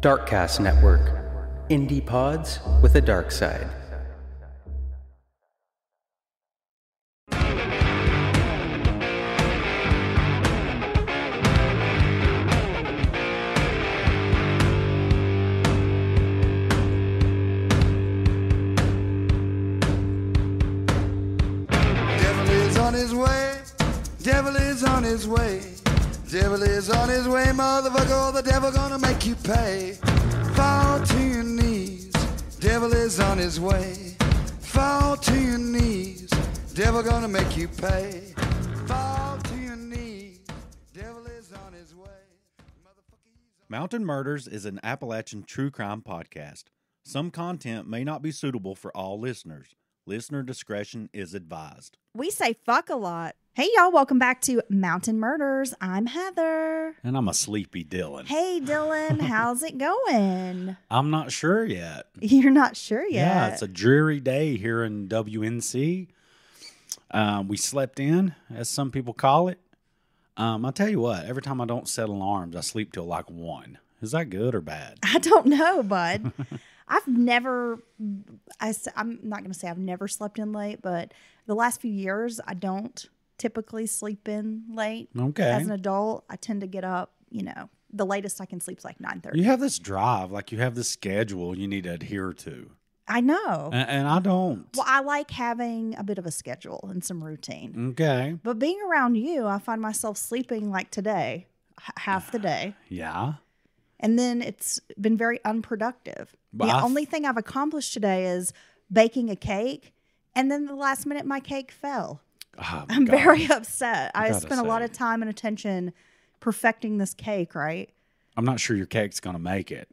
Darkcast Network. Indie pods with a dark side. Devil is on his way. Devil is on his way. Devil is on his way. Devil is on his way, motherfucker. The devil gonna make you pay. Fall to your knees. Devil is on his way. Fall to your knees. Devil gonna make you pay. Fall to your knees. Devil is on his way. Motherfucker, he's on- Mountain Murders is an Appalachian true crime podcast. Some content may not be suitable for all listeners. Listener discretion is advised. We say fuck a lot. Hey, y'all, welcome back to Mountain Murders. I'm Heather. And I'm a sleepy Dylan. Hey, Dylan, how's it going? I'm not sure yet. You're not sure yet. Yeah, it's a dreary day here in WNC. Um, we slept in, as some people call it. Um, I'll tell you what, every time I don't set alarms, I sleep till like one. Is that good or bad? I don't know, bud. I've never, I, am not going to say I've never slept in late, but the last few years, I don't typically sleep in late. Okay. As an adult, I tend to get up, you know, the latest I can sleep is like 9.30. You have this drive, like you have this schedule you need to adhere to. I know. And, and I don't. well, I like having a bit of a schedule and some routine. Okay. But being around you, I find myself sleeping like today, h- half the day. Yeah. And then it's been very unproductive. But the I f- only thing I've accomplished today is baking a cake. And then the last minute, my cake fell. Oh, I'm God. very upset. I gotta spent a lot of time and attention perfecting this cake, right? I'm not sure your cake's going to make it.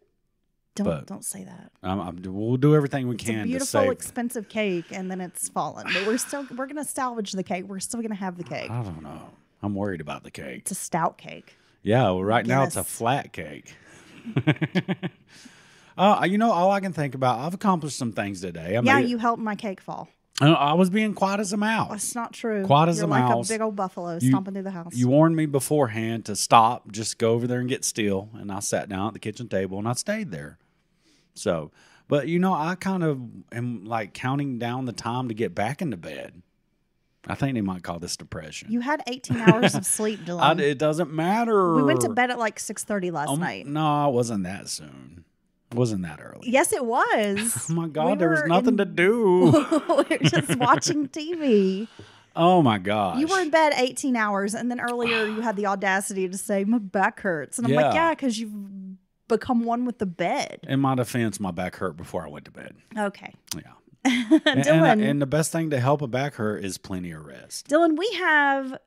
Don't don't say that. Um, I'm, we'll do everything we It's can a beautiful, expensive cake, and then it's fallen. But we're still we're gonna salvage the cake. We're still gonna have the cake. I don't know. I'm worried about the cake. It's a stout cake. Yeah, well, right now it's a flat cake. uh, you know, all I can think about, I've accomplished some things today. I yeah, made- you helped my cake fall. I was being quiet as a mouse. That's not true. Quiet as You're a like mouse. a big old buffalo You- stomping through the house. You warned me beforehand to stop, just go over there and get still. And I sat down at the kitchen table and I stayed there. So, but you know, I kind of am like counting down the time to get back into bed. I think they might call this depression. You had 18 hours of sleep, Dylan. I, it doesn't matter. we went to bed at like 6:30 last Um, night. No, it wasn't that soon. It wasn't that early. Yes, it was. Oh my God, We there was nothing in- to do. we were just watching TV. oh my gosh. You were in bed 18 hours, and then earlier you had the audacity to say my back hurts, and I'm like, Yeah. yeah, because you've become one with the bed. In my defense, my back hurt before I went to bed. Okay, Yeah. And, and, Dylan. and the best thing to help a back hurt is plenty of rest. Dylan, we have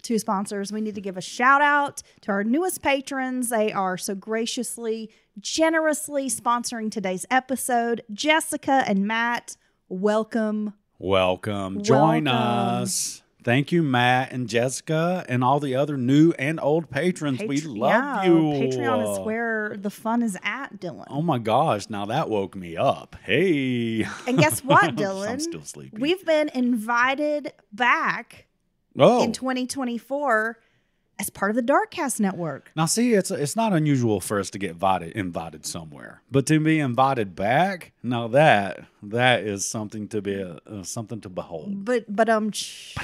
two sponsors. We need to give a shout out to our newest patrons. They are so graciously, generously sponsoring today's episode. Jessica and Matt, welcome. Welcome. Join us. Thank you, Matt and Jessica, and all the other new and old patrons. we love yeah, you. Patreon is where the fun is at, Dylan. Oh my gosh! Now that woke me up. Hey. And guess what, Dylan? I'm still sleepy. We've been invited back oh. in 2024 as part of the Darkcast Network. Now, see, it's it's not unusual for us to get invited invited somewhere, but to be invited back, now that that is something to be uh, something to behold. But but um, it's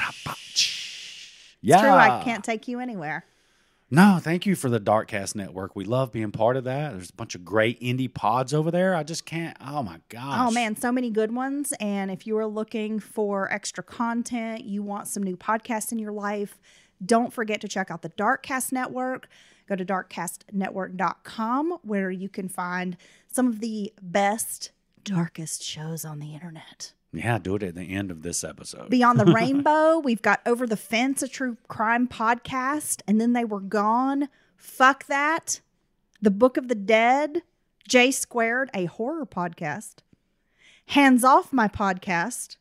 Yeah, true. I can't take you anywhere. No, thank you for the Darkcast Network. We love being part of that. There's a bunch of great indie pods over there. I just can't. Oh my oh, gosh. Oh man, so many good ones. And if you are looking for extra content, you want some new podcasts in your life, don't forget to check out the Darkcast Network. Go to darkcastnetwork.com where you can find some of the best, darkest shows on the internet. Yeah, do it at the end of this episode. Beyond the Rainbow, we've got Over the Fence, a true crime podcast, and then they were gone. Fuck that. The Book of the Dead, J Squared, a horror podcast. Hands Off My Podcast,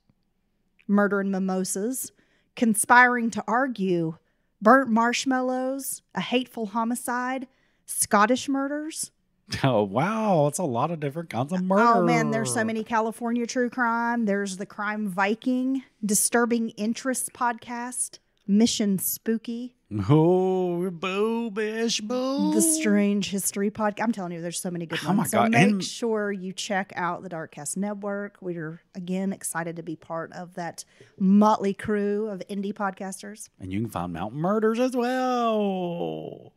Murder and Mimosas, Conspiring to Argue, Burnt Marshmallows, A Hateful Homicide, Scottish Murders. oh wow, it's a lot of different kinds of murder. Oh man, there's so many California true crime. There's the Crime Viking, Disturbing Interests podcast, Mission Spooky, Oh, boo, bish, boo. the Strange History podcast. I'm telling you, there's so many good Oh ones. my so God, make and- sure you check out the Darkcast Network. We're again excited to be part of that motley crew of indie podcasters. And you can find Mountain Murders as well.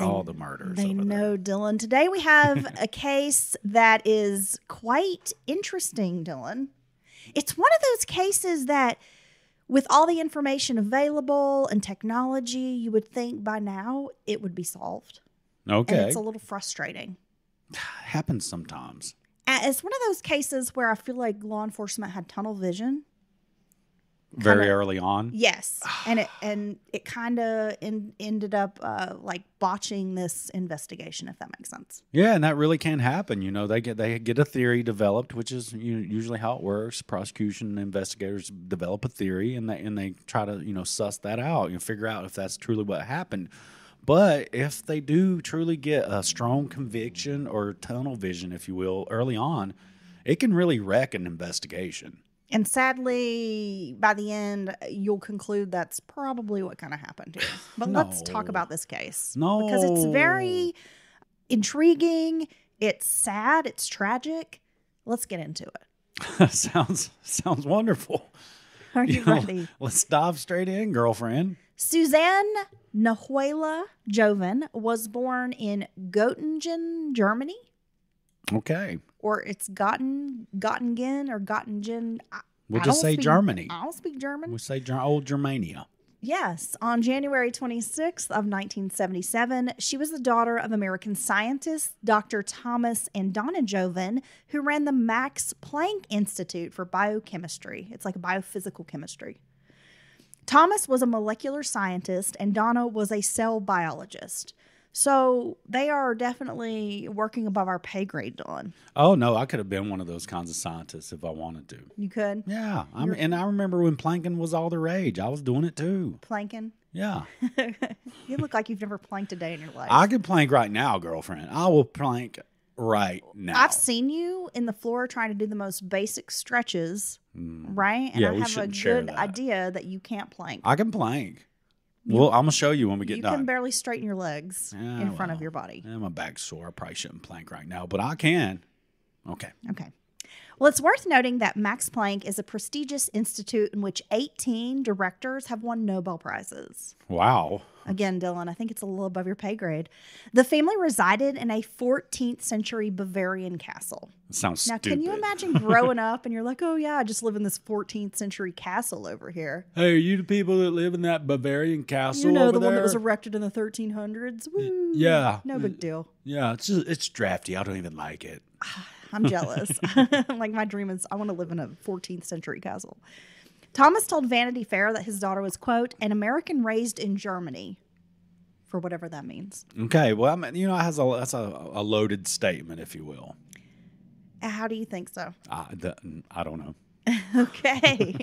All the murders. They know Dylan. Today we have a case that is quite interesting, Dylan. It's one of those cases that, with all the information available and technology, you would think by now it would be solved. there. And Okay. it's a little frustrating. Happens sometimes. It's one of those cases where I feel like law enforcement had tunnel vision. Very Kinda- early on. Yes, and it and it kind of ended up uh, like botching this investigation, if that makes sense. Yeah, and that really can happen. You know, they get they get a theory developed, which is usually how it works. Prosecution investigators develop a theory, and they and they try to you know suss that out and figure out if that's truly what happened. But if they do truly get a strong conviction or tunnel vision, if you will, early on, it can really wreck an investigation. And sadly, by the end, you'll conclude that's probably what kind of happened here. But let's talk about this case. No. Because it's very intriguing, it's sad, it's tragic. Let's get into it. sounds sounds wonderful. Are you know, ready? Let's dive straight in, girlfriend. Suzanne Nahuela Jovin was born in Göttingen, Germany. Okay, or it's Gotten gotten gin or Gottingen. I, we'll I just say speak- Germany. I don't speak German. We'll say Ger- old Germania. Yes, on January 26th of 1977, she was the daughter of American scientists Dr. Thomas and Donna Jovin, who ran the Max Planck Institute for Biochemistry. It's like biophysical chemistry. Thomas was a molecular scientist and Donna was a cell biologist. So they are definitely working above our pay grade, Don. Oh no, I could have been one of those kinds of scientists if I wanted to. You could. Yeah, I'm, and I remember when planking was all the rage. I was doing it too. Planking. Yeah, You look like you've never planked a day in your life. I could plank right now, girlfriend. I will plank right now. I've seen you in the floor trying to do the most basic stretches, hmm. right? And. Yeah, I we have a good that. idea that you can't plank. I can plank. Well, I'm gonna show you when we get you done. can barely straighten your legs Yeah, in front of your body. Yeah, my back's sore. I probably shouldn't plank right now, but I can. Okay. Okay. Well, it's worth noting that Max Planck is a prestigious institute in which 18 directors have won Nobel Prizes. Wow. Again, Dylan, I think it's a little above your pay grade. The family resided in a 14th century Bavarian castle. That sounds Now, stupid. can you imagine growing up and you're like, oh, yeah, I just live in this 14th century castle over here? Hey, are you the people that live in that Bavarian castle You know, over the one that was erected in the 1300s. Woo. yeah. No big deal. Yeah, it's just, it's drafty. I don't even like it. Ah, I'm jealous. like, my dream is I want to live in a 14th century castle. Thomas told Vanity Fair that his daughter was, quote, an American raised in Germany, for whatever that means. Okay, well, I mean, you know, it has a that's a, a loaded statement, if you will. Uh, how do you think so? I, the, I don't know. Okay.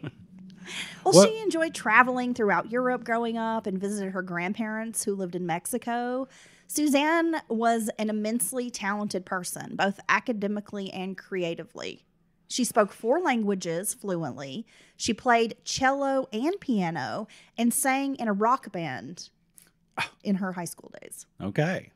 well, What- she enjoyed traveling throughout Europe growing up and visited her grandparents who lived in Mexico. Suzanne was an immensely talented person, both academically and creatively. She spoke four languages fluently. She played cello and piano and sang in a rock band in her high school days. Okay.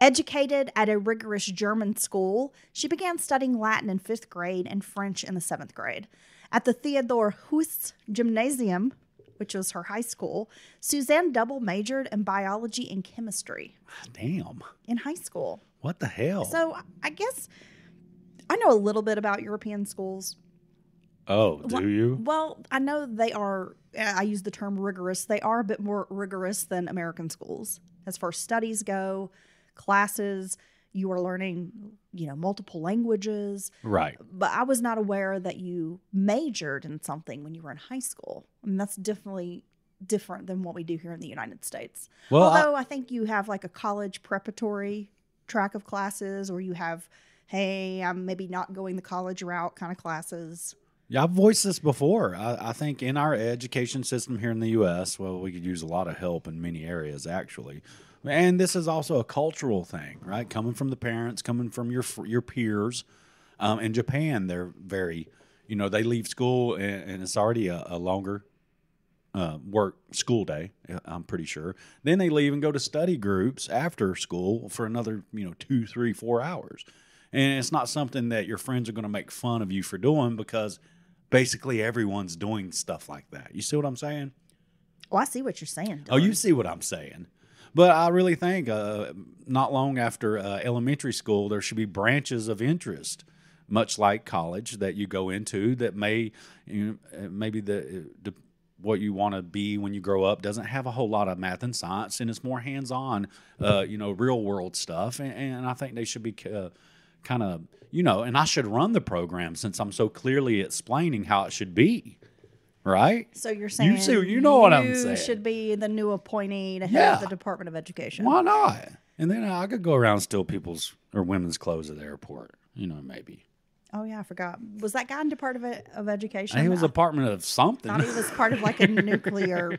Educated at a rigorous German school, she began studying Latin in fifth grade and French in the seventh grade. At the Theodor Heuss Gymnasium, which was her high school, Suzanne double majored in biology and chemistry Damn. in high school. What the hell? So I guess I know a little bit about European schools. oh, do Wha- you? Well, I know they are, I use the term rigorous, they are a bit more rigorous than American schools as far as studies go, classes. You are learning, you know, multiple languages. Right. But I was not aware that you majored in something when you were in high school. I mean, that's definitely different than what we do here in the United States. Well, I- Although I, think you have like a college preparatory track of classes, or you have, hey, I'm maybe not going the college route kind of classes. Yeah, I've voiced this before. I, I think in our education system here in the U.S., well, we could use a lot of help in many areas, actually. And this is also a cultural thing, right? Coming from the parents, coming from your your peers. Um, in Japan, they're very, you know, they leave school and, and it's already a, a longer uh, work school day. uh, I'm pretty sure. Then they leave and go to study groups after school for another, you know, two, three, four hours. And it's not something that your friends are going to make fun of you for doing because basically everyone's doing stuff like that. You see what I'm saying? Oh, I see what you're saying. Oh, you see what I'm saying. But I really think uh, not long after uh, elementary school, there should be branches of interest, much like college that you go into that may, you know, uh, maybe the, the what you want to be when you grow up doesn't have a whole lot of math and science, and it's more hands-on, uh, you know, real world stuff. And, and I think they should be uh, kind of, you know, and I should run the program since I'm so clearly explaining how it should be, right? So you're saying You see- you know what I'm saying. should be the new appointee to head Yeah. of the Department of Education. Why not? And then I could go around and steal people's or women's clothes at the airport. You know, maybe. Oh yeah, I forgot. Was that guy in Department of, of Education? He was I department of something. thought he was part of like a nuclear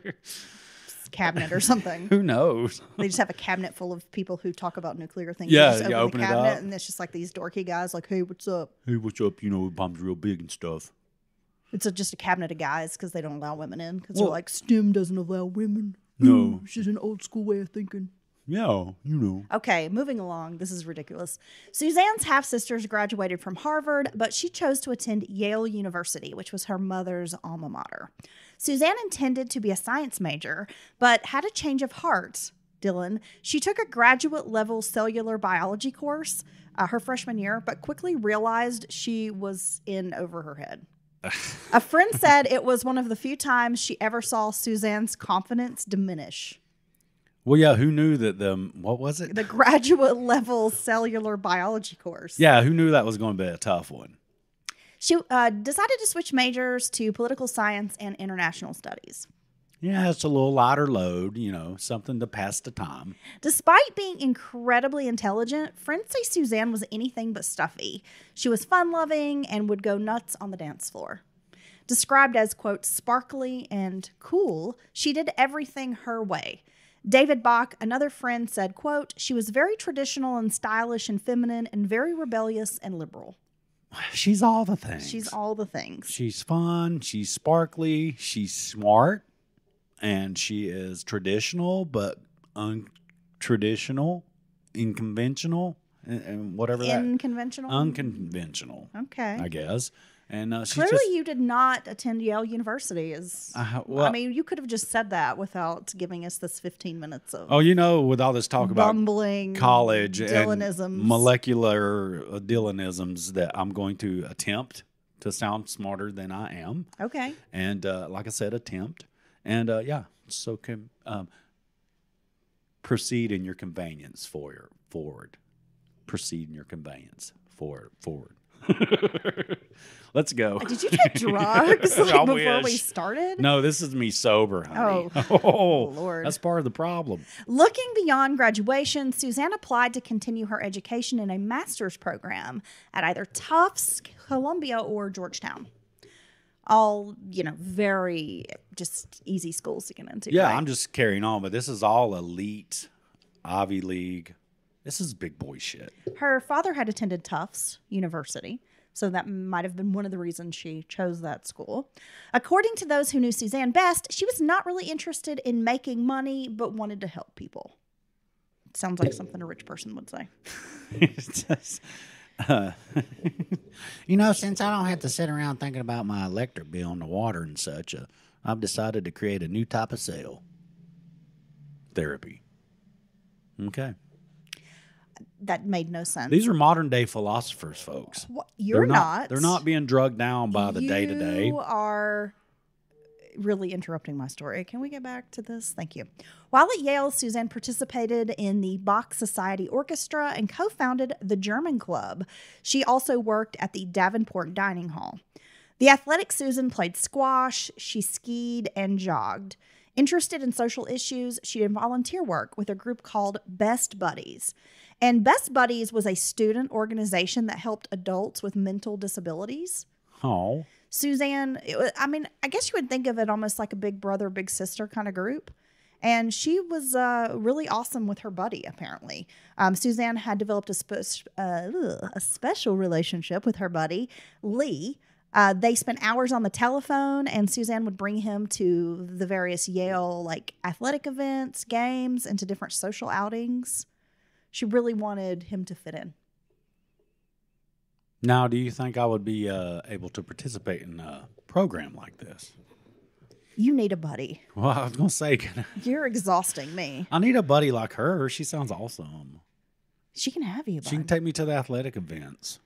cabinet or something. Who knows? They just have a cabinet full of people who talk about nuclear things. Yeah, you just you open the it cabinet up. and it's just like these dorky guys like, "Hey, what's up?" Hey, what's up? You know, bomb's real big and stuff. It's a, just a cabinet of guys because they don't allow women in because Well- they're like STEM doesn't allow women. No. Ooh, it's an old school way of thinking. Yeah, you know. Okay, moving along. This is ridiculous. Suzanne's half sisters graduated from Harvard, but she chose to attend Yale University, which was her mother's alma mater. Suzanne intended to be a science major, but had a change of heart. Dylan, she took a graduate level cellular biology course uh, her freshman year, but quickly realized she was in over her head. a friend said it was one of the few times she ever saw Suzanne's confidence diminish. Well, yeah. Who knew that the what was it? The graduate level cellular biology course. yeah, who knew that was going to be a tough one? She uh, decided to switch majors to political science and international studies. Yeah, it's a little lighter load. You know, something to pass the time. Despite being incredibly intelligent, friends say Suzanne was anything but stuffy. She was fun loving and would go nuts on the dance floor. Described as, quote, sparkly and cool, she did everything her way. David Bach, another friend, said, quote, she was very traditional and stylish and feminine and very rebellious and liberal. She's all the things. She's all the things. She's fun. She's sparkly. She's smart, and she is traditional but untraditional, unconventional, and, and whatever that Unconventional? unconventional. okay. I guess. And uh, she's Clearly, just. you did not attend Yale University. Is Uh, well, I mean, you could have just said that without giving us this 15 minutes of oh, you know, with all this talk about bumbling college Dylanisms. and molecular uh, Dylanisms that I'm going to attempt to sound smarter than I am. Okay. and uh, like I said, attempt, and uh, yeah, so can um, proceed in your conveyance for your forward. Proceed in your conveyance forward. Forward. Let's go. Did you take drugs like, I before we started? No, this is me sober, honey. Oh, Lord. that's part of the problem. Looking beyond graduation, Suzanne applied to continue her education in a master's program at either Tufts, Columbia, or Georgetown. All, you know, very just easy schools to get into. Yeah, right? I'm just carrying on, but this is all elite Ivy League. This is big boy shit. Her father had attended Tufts University, so that might have been one of the reasons she chose that school. According to those who knew Suzanne best, she was not really interested in making money, but wanted to help people. Sounds like something a rich person would say. Uh, you know, since I don't have to sit around thinking about my electric bill and the water and such, uh, I've decided to create a new type of sale therapy. Okay. That made no sense. These are modern day philosophers, folks. What- You're they're not. They're not being drugged down by the day to day. You are really interrupting my story. Can we get back to this? Thank you. While at Yale, Suzanne participated in the Bach Society Orchestra and co founded the German Club. She also worked at the Davenport Dining Hall. The athletic Susan played squash, she skied, and jogged. Interested in social issues, she did volunteer work with a group called Best Buddies. And Best Buddies was a student organization that helped adults with mental disabilities. Oh, Suzanne, it wa- I mean, I guess you would think of it almost like a big brother, big sister kind of group. And she was uh, really awesome with her buddy, apparently. Um, Suzanne had developed a, spe- uh, a special relationship with her buddy, Lee, Uh, they spent hours on the telephone, and Suzanne would bring him to the various Yale like athletic events, games, and to different social outings. She really wanted him to fit in. Now, do you think I would be uh, able to participate in a program like this? You need a buddy. Well, I was gonna say, can I- You're exhausting me. I need a buddy like her. She sounds awesome. She can have you, She can bud. take me to the athletic events.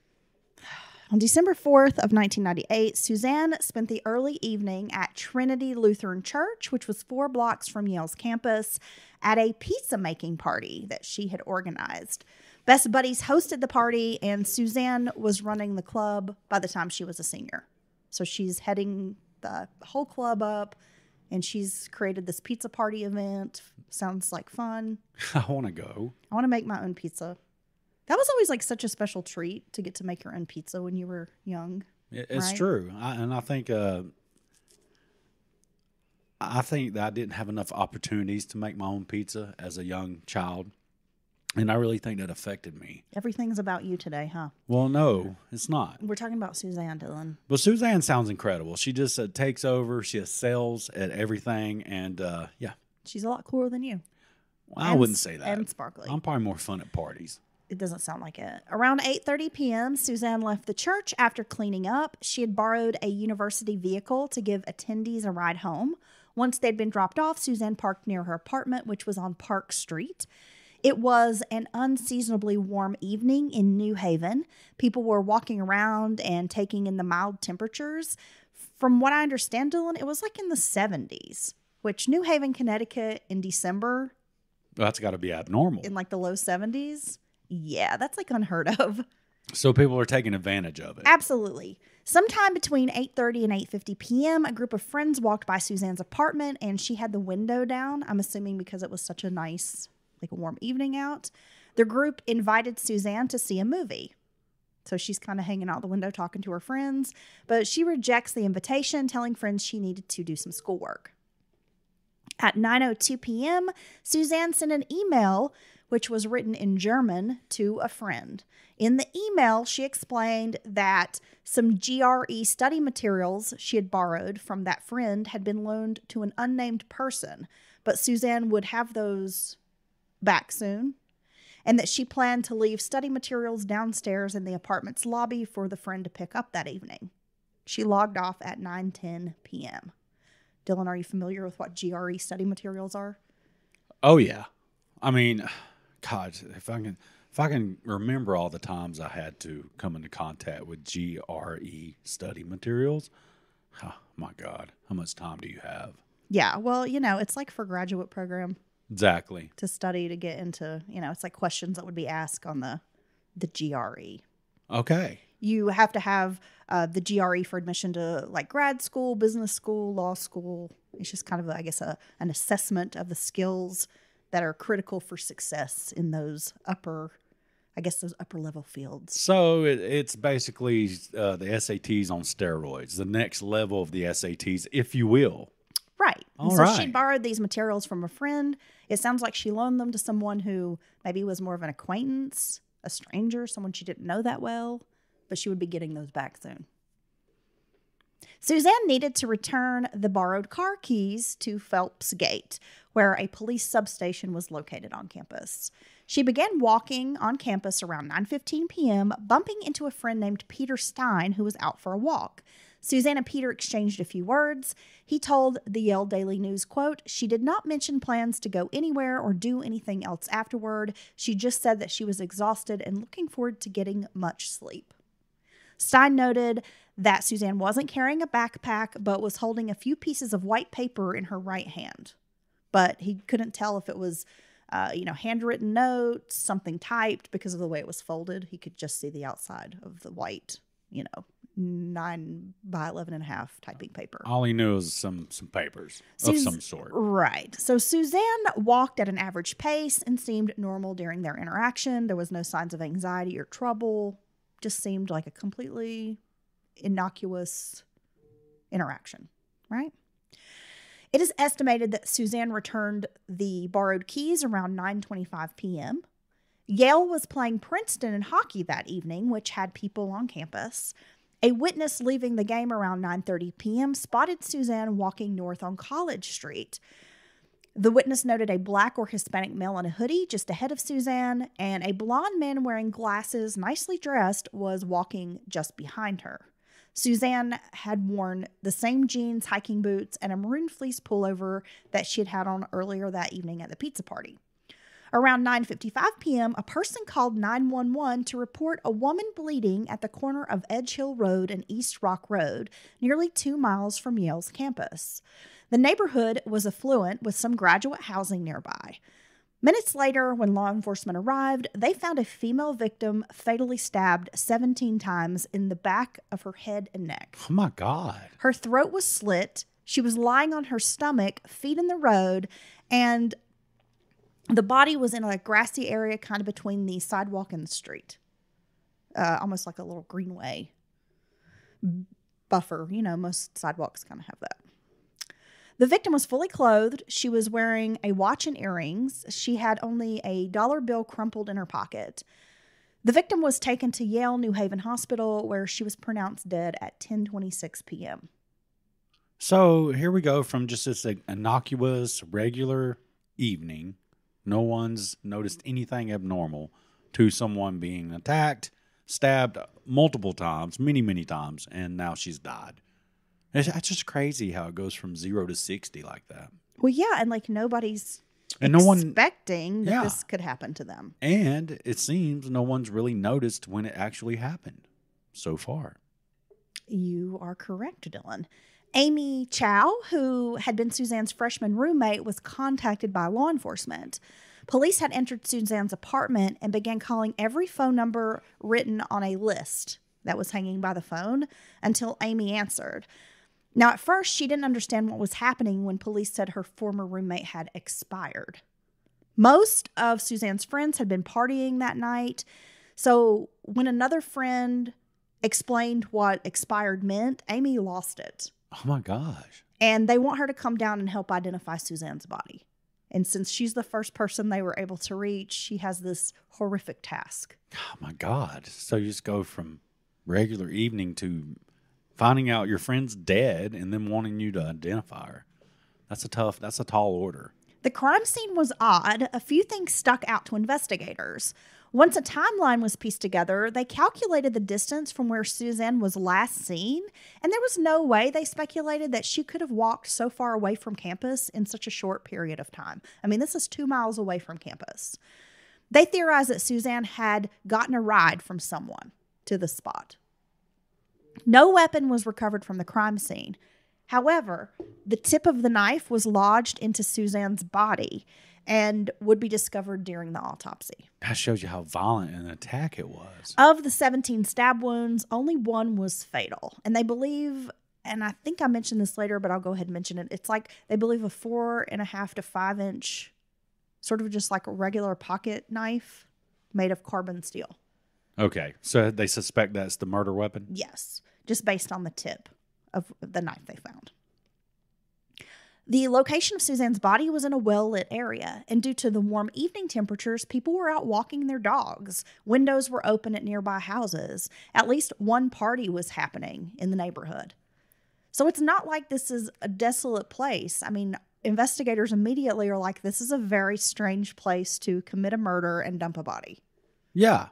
On December 4th of 1998, Suzanne spent the early evening at Trinity Lutheran Church, which was four blocks from Yale's campus, at a pizza making party that she had organized. Best Buddies hosted the party, and Suzanne was running the club by the time she was a senior. So she's heading the whole club up, and she's created this pizza party event. Sounds like fun. I want to go. I want to make my own pizza. That was always like such a special treat to get to make your own pizza when you were young. It's Right. true, I, and I think uh, I think that I didn't have enough opportunities to make my own pizza as a young child, and I really think that affected me. Everything's about you today, huh? Well, no, it's not. We're talking about Suzanne Dylan. But Suzanne sounds incredible. She just uh, takes over. She excels at everything, and uh, yeah, She's a lot cooler than you. I And wouldn't say that. And sparkly. I'm probably more fun at parties. it doesn't sound like it. Around 8:30 p.m., Suzanne left the church after cleaning up. She had borrowed a university vehicle to give attendees a ride home. Once they'd been dropped off, Suzanne parked near her apartment, which was on Park Street. It was an unseasonably warm evening in New Haven. People were walking around and taking in the mild temperatures. From what I understand, Dylan, it was like in the 70s, which New Haven, Connecticut in December That's got to be abnormal. in like the low 70s. Yeah, that's like unheard of. So people are taking advantage of it. Absolutely. Sometime between 8:30 and 8:50 p.m., a group of friends walked by Suzanne's apartment and she had the window down. I'm assuming because it was such a nice like a warm evening out. The group invited Suzanne to see a movie. So she's kind of hanging out the window talking to her friends, but she rejects the invitation, telling friends she needed to do some schoolwork. At 9:02 p.m., Suzanne sent an email which was written in German to a friend. In the email, she explained that some GRE study materials she had borrowed from that friend had been loaned to an unnamed person, but Suzanne would have those back soon, and that she planned to leave study materials downstairs in the apartment's lobby for the friend to pick up that evening. She logged off at 9:10 p.m. Dylan, are you familiar with what GRE study materials are? Oh yeah, I mean, God, if I can, if I can remember all the times I had to come into contact with GRE study materials, oh, my God, how much time do you have? Yeah, well, you know, it's like for graduate program Exactly. to study to get into, you know, it's like questions that would be asked on the the GRE. Okay. You have to have uh, the GRE for admission to like grad school, business school, law school. It's just kind of, I guess, a, an assessment of the skills that are critical for success in those upper, I guess, those upper level fields. So it, it's basically uh, the SATs on steroids, the next level of the SATs, if you will. And All so right. she borrowed these materials from a friend. It sounds like she loaned them to someone who maybe was more of an acquaintance, a stranger, someone she didn't know that well, but she would be getting those back soon. Suzanne needed to return the borrowed car keys to Phelps Gate, where a police substation was located on campus. She began walking on campus around 9:15 p.m., bumping into a friend named Peter Stein who was out for a walk. Suzanne and Peter exchanged a few words. He told the Yale Daily News, quote, "She did not mention plans to go anywhere or do anything else afterward. She just said that she was exhausted and looking forward to getting much sleep." Stein noted that Suzanne wasn't carrying a backpack, but was holding a few pieces of white paper in her right hand. But he couldn't tell if it was, uh, you know, handwritten notes, something typed because of the way it was folded. He could just see the outside of the white, you know, nine by 11 and a half typing paper. All he knew was some some papers of some sort. Right. So Suzanne walked at an average pace and seemed normal during their interaction. There was no signs of anxiety or trouble. Just seemed like a completely innocuous interaction, right? It is estimated that Suzanne returned the borrowed keys around 9:25 p.m. Yale was playing Princeton in hockey that evening, which had people on campus. A witness leaving the game around 9:30 p.m. spotted Suzanne walking north on College Street. The witness noted a black or Hispanic male in a hoodie just ahead of Suzanne, and a blond man wearing glasses, nicely dressed, was walking just behind her. Suzanne had worn the same jeans, hiking boots, and a maroon fleece pullover that she had had on earlier that evening at the pizza party. Around 9:55 p.m., a person called 911 to report a woman bleeding at the corner of Edge Hill Road and East Rock Road, nearly 2 miles from Yale's campus. The neighborhood was affluent with some graduate housing nearby. Minutes later, when law enforcement arrived, they found a female victim fatally stabbed 17 times in the back of her head and neck. Oh my God. Her throat was slit. She was lying on her stomach, feet in the road, and the body was in a grassy area kind of between the sidewalk and the street, uh, almost like a little greenway buffer. You know, most sidewalks kind of have that. The victim was fully clothed. She was wearing a watch and earrings. She had only a dollar bill crumpled in her pocket. The victim was taken to Yale New Haven Hospital where she was pronounced dead at 10:26 p.m. So here we go from just this innocuous, regular evening. No one's noticed anything abnormal to someone being attacked, stabbed multiple times, many, many times, and now she's died. It's, it's just crazy how it goes from zero to 60 like that. Well, yeah, and like nobody's And no one, expecting that Yeah. this could happen to them. and it seems no one's really noticed when it actually happened so far. You are correct, Dylan. Amy Chow, who had been Suzanne's freshman roommate, was contacted by law enforcement. Police had entered Suzanne's apartment and began calling every phone number written on a list that was hanging by the phone until Amy answered. Now, at first, she didn't understand what was happening when police said her former roommate had expired. Most of Suzanne's friends had been partying that night. So when another friend explained what expired meant, Amy lost it. Oh my gosh. And they want her to come down and help identify Suzanne's body. And since she's the first person they were able to reach, she has this horrific task. Oh my God. So you just go from regular evening to finding out your friend's dead and then wanting you to identify her. That's a tough, that's a tall order. The crime scene was odd. A few things stuck out to investigators. Once a timeline was pieced together, they calculated the distance from where Suzanne was last seen, and there was no way they speculated that she could have walked so far away from campus in such a short period of time. I mean, this is two miles away from campus. They theorized that Suzanne had gotten a ride from someone to the spot. No weapon was recovered from the crime scene. However, the tip of the knife was lodged into Suzanne's body and would be discovered during the autopsy. That shows you how violent an attack it was. Of the 17 stab wounds, only one was fatal. And they believe, and I think I mentioned this later, but I'll go ahead and mention it. It's like they believe a four and a half to five inch, sort of just like a regular pocket knife made of carbon steel. Okay. So they suspect that's the murder weapon? Yes, just based on the tip of the knife they found. The location of Suzanne's body was in a well lit area, and due to the warm evening temperatures, people were out walking their dogs. Windows were open at nearby houses. At least one party was happening in the neighborhood. So it's not like this is a desolate place. I mean, investigators immediately are like, this is a very strange place to commit a murder and dump a body. Yeah.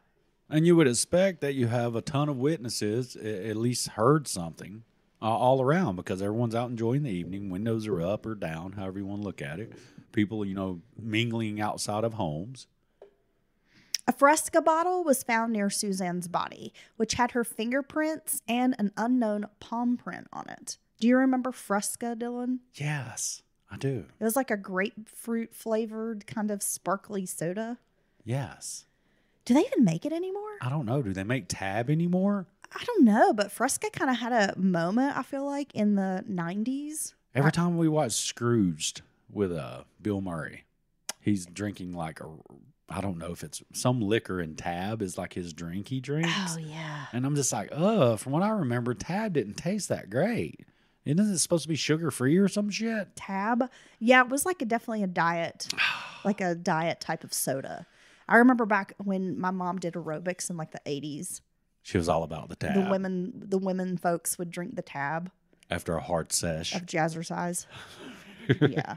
And you would expect that you have a ton of witnesses, at least heard something uh, all around because everyone's out enjoying the evening. Windows are up or down, however you want to look at it. People, you know, mingling outside of homes. A Fresca bottle was found near Suzanne's body, which had her fingerprints and an unknown palm print on it. Do you remember Fresca, Dylan? Yes, I do. It was like a grapefruit flavored kind of sparkly soda. Yes. Do they even make it anymore? I don't know. Do they make tab anymore? I don't know, but Fresca kind of had a moment, I feel like, in the 90s. Every time we watch Scrooged with uh, Bill Murray, he's drinking like a, I don't know if it's some liquor and tab is like his drink he drinks. Oh, yeah. And I'm just like, uh, from what I remember, tab didn't taste that great. Isn't it supposed to be sugar free or some shit? Tab. Yeah, it was like a, definitely a diet, like a diet type of soda. I remember back when my mom did aerobics in like the 80s. She was all about the tab. The women, the women folks would drink the tab after a hard sesh. of jazzercise. yeah.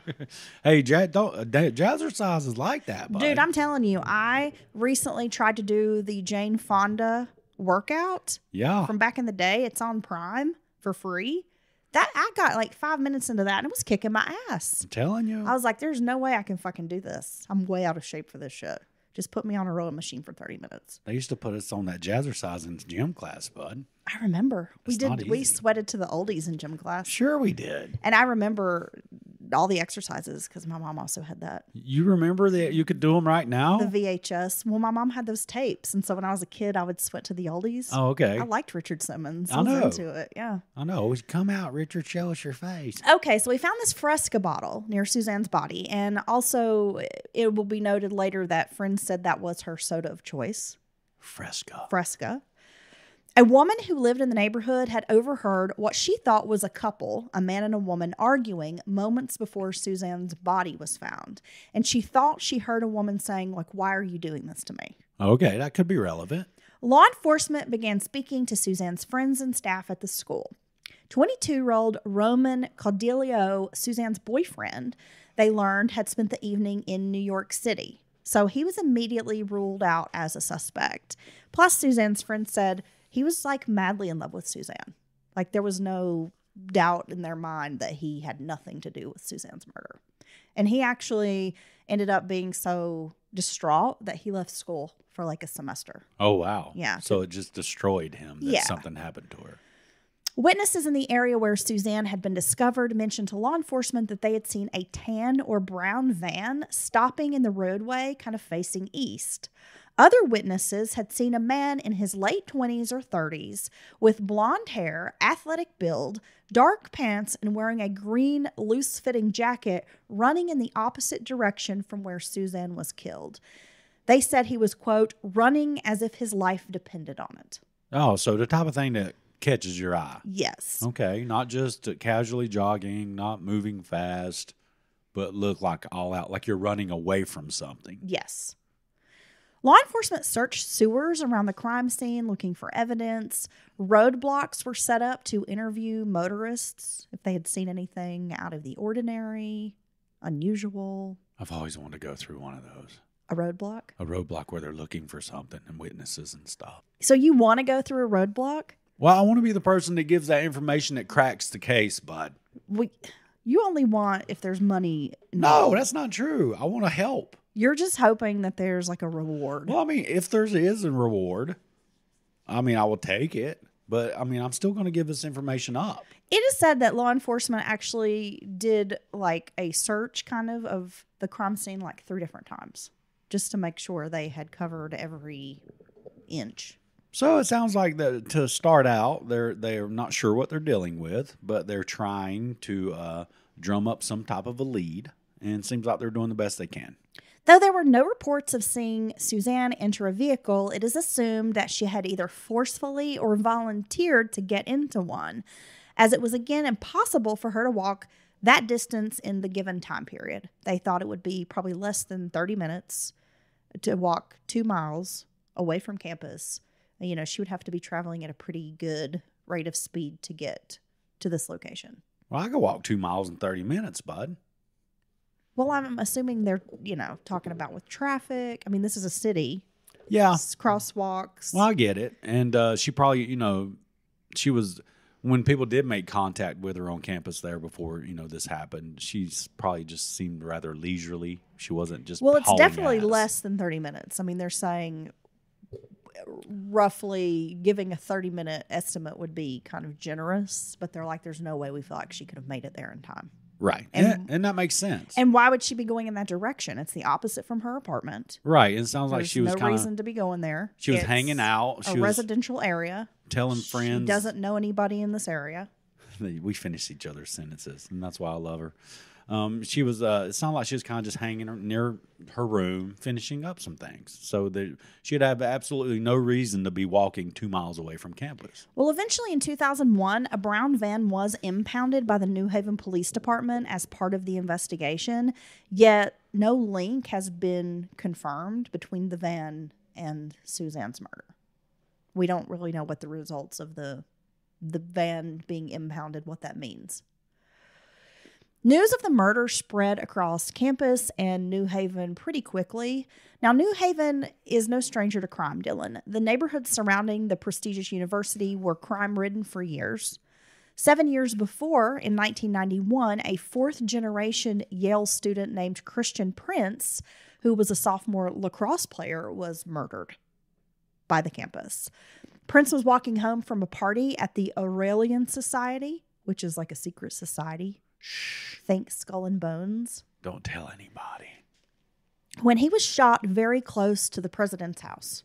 Hey, ja- don't, uh, jazzercise is like that, bud. Dude, I'm telling you, I recently tried to do the Jane Fonda workout yeah. from back in the day. It's on Prime for free. That I got like five minutes into that and it was kicking my ass. I'm telling you. I was like, there's no way I can fucking do this. I'm way out of shape for this shit. Just put me on a rowing machine for 30 minutes. they used to put us on that jazzercise in gym class, bud. I remember we did, we sweated to the oldies in gym class. Sure, we did. And I remember all the exercises because my mom also had that. You remember that you could do them right now? The VHS. Well, my mom had those tapes. And so when I was a kid, I would sweat to the oldies. oh, okay. I liked Richard Simmons. I I know. into it. Yeah. I know. Come out, Richard. Show us your face. Okay, so we found this Fresca bottle near Suzanne's body. And also, it will be noted later that friends said that was her soda of choice, Fresca. Fresca. A woman who lived in the neighborhood had overheard what she thought was a couple, a man and a woman, arguing moments before Suzanne's body was found. And she thought she heard a woman saying, like, why are you doing this to me? Okay, that could be relevant. Law enforcement began speaking to Suzanne's friends and staff at the school. 22 year old Roman Caudillo, Suzanne's boyfriend, they learned had spent the evening in New York City. So he was immediately ruled out as a suspect. Plus, Suzanne's friend said he was like madly in love with Suzanne. Like there was no doubt in their mind that he had nothing to do with Suzanne's murder. And he actually ended up being so distraught that he left school for like a semester. Oh, wow. Yeah. So it just destroyed him that Yeah. something happened to her. Witnesses in the area where Suzanne had been discovered mentioned to law enforcement that they had seen a tan or brown van stopping in the roadway, kind of facing east. Other witnesses had seen a man in his late 20s or 30s with blonde hair, athletic build, dark pants, and wearing a green, loose fitting jacket running in the opposite direction from where Suzanne was killed. They said he was, quote, running as if his life depended on it. Oh, so the type of thing that catches your eye. Yes. Okay, not just casually jogging, not moving fast, but look like all out, like you're running away from something. Yes. Law enforcement searched sewers around the crime scene looking for evidence. Roadblocks were set up to interview motorists if they had seen anything out of the ordinary, unusual. I've always wanted to go through one of those. A roadblock. A roadblock where they're looking for something and witnesses and stuff. So you want to go through a roadblock? Well, I want to be the person that gives that information that cracks the case, bud. We, you only want if there's money. No, that's not true. I want to help. You're just hoping that there's like a reward. Well, I mean, if there is a reward, I mean, I will take it. But I mean, I'm still going to give this information up. It is said that law enforcement actually did like a search kind of of the crime scene like three different times just to make sure they had covered every inch. So it sounds like that to start out, they're they're not sure what they're dealing with, but they're trying to uh, drum up some type of a lead, and it seems like they're doing the best they can. Though there were no reports of seeing Suzanne enter a vehicle, it is assumed that she had either forcefully or volunteered to get into one, as it was again impossible for her to walk that distance in the given time period. They thought it would be probably less than 30 minutes to walk two miles away from campus. You know, she would have to be traveling at a pretty good rate of speed to get to this location. Well, I could walk two miles in thirty minutes, bud. Well, I'm assuming they're, you know, talking about with traffic. I mean, this is a city. Yeah, s- crosswalks. well, I get it, and uh, she probably, you know, she was when people did make contact with her on campus there before you know this happened. She's probably just seemed rather leisurely. She wasn't just well, it's definitely ass. less than 30 minutes. I mean, they're saying roughly giving a 30 minute estimate would be kind of generous, but they're like, there's no way we feel like she could have made it there in time. Right, and- and, and that makes sense. And why would she be going in that direction? It's the opposite from her apartment. right, it sounds like There's she was no kind reason to be going there. she was It's hanging out. A was residential area. telling friends. She doesn't know anybody in this area. we finish each other's sentences, and that's why I love her. Um, she was. Uh, it sounded like she was kind of just hanging near her room, finishing up some things. So that she'd have absolutely no reason to be walking two miles away from campus. Well, eventually in 2001, a brown van was impounded by the New Haven Police Department as part of the investigation, yet no link has been confirmed between the van and Suzanne's murder. We don't really know what the results of the the van being impounded what that means. News of the murder spread across campus and New Haven pretty quickly. Now, New Haven is no stranger to crime, Dylan. The neighborhoods surrounding the prestigious university were crime ridden for years. Seven years before, in 1991, a fourth generation Yale student named Christian Prince, who was a sophomore lacrosse player, was murdered by the campus. Prince was walking home from a party at the Aurelian Society, which is like a secret society. Think Skull and Bones. Don't tell anybody. When he was shot very close to the president's house,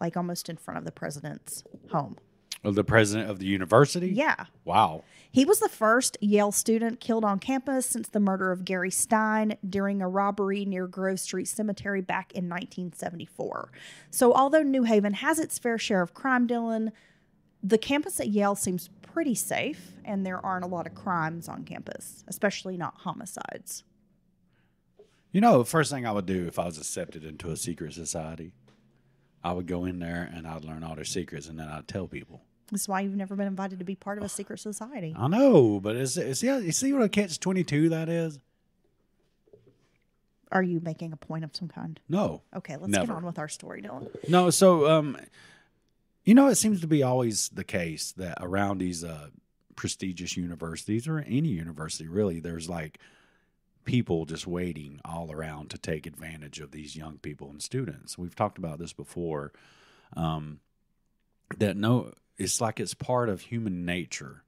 like almost in front of the president's home. Oh, the president of the university? Yeah. Wow. He was the first Yale student killed on campus since the murder of Gary Stein during a robbery near Grove Street Cemetery back in 1974. So, although New Haven has its fair share of crime, Dylan, the campus at Yale seems pretty safe and there aren't a lot of crimes on campus, especially not homicides. You know, the first thing I would do if I was accepted into a secret society, I would go in there and I'd learn all their secrets and then I'd tell people. That's why you've never been invited to be part of a secret society. I know, but it's, it's yeah, you see what a catch 22 that is? Are you making a point of some kind? No. Okay, let's Never. get on with our story, Dylan. No, so um you know it seems to be always the case that around these uh prestigious universities or any university really there's like people just waiting all around to take advantage of these young people and students. We've talked about this before. Um that no it's like it's part of human nature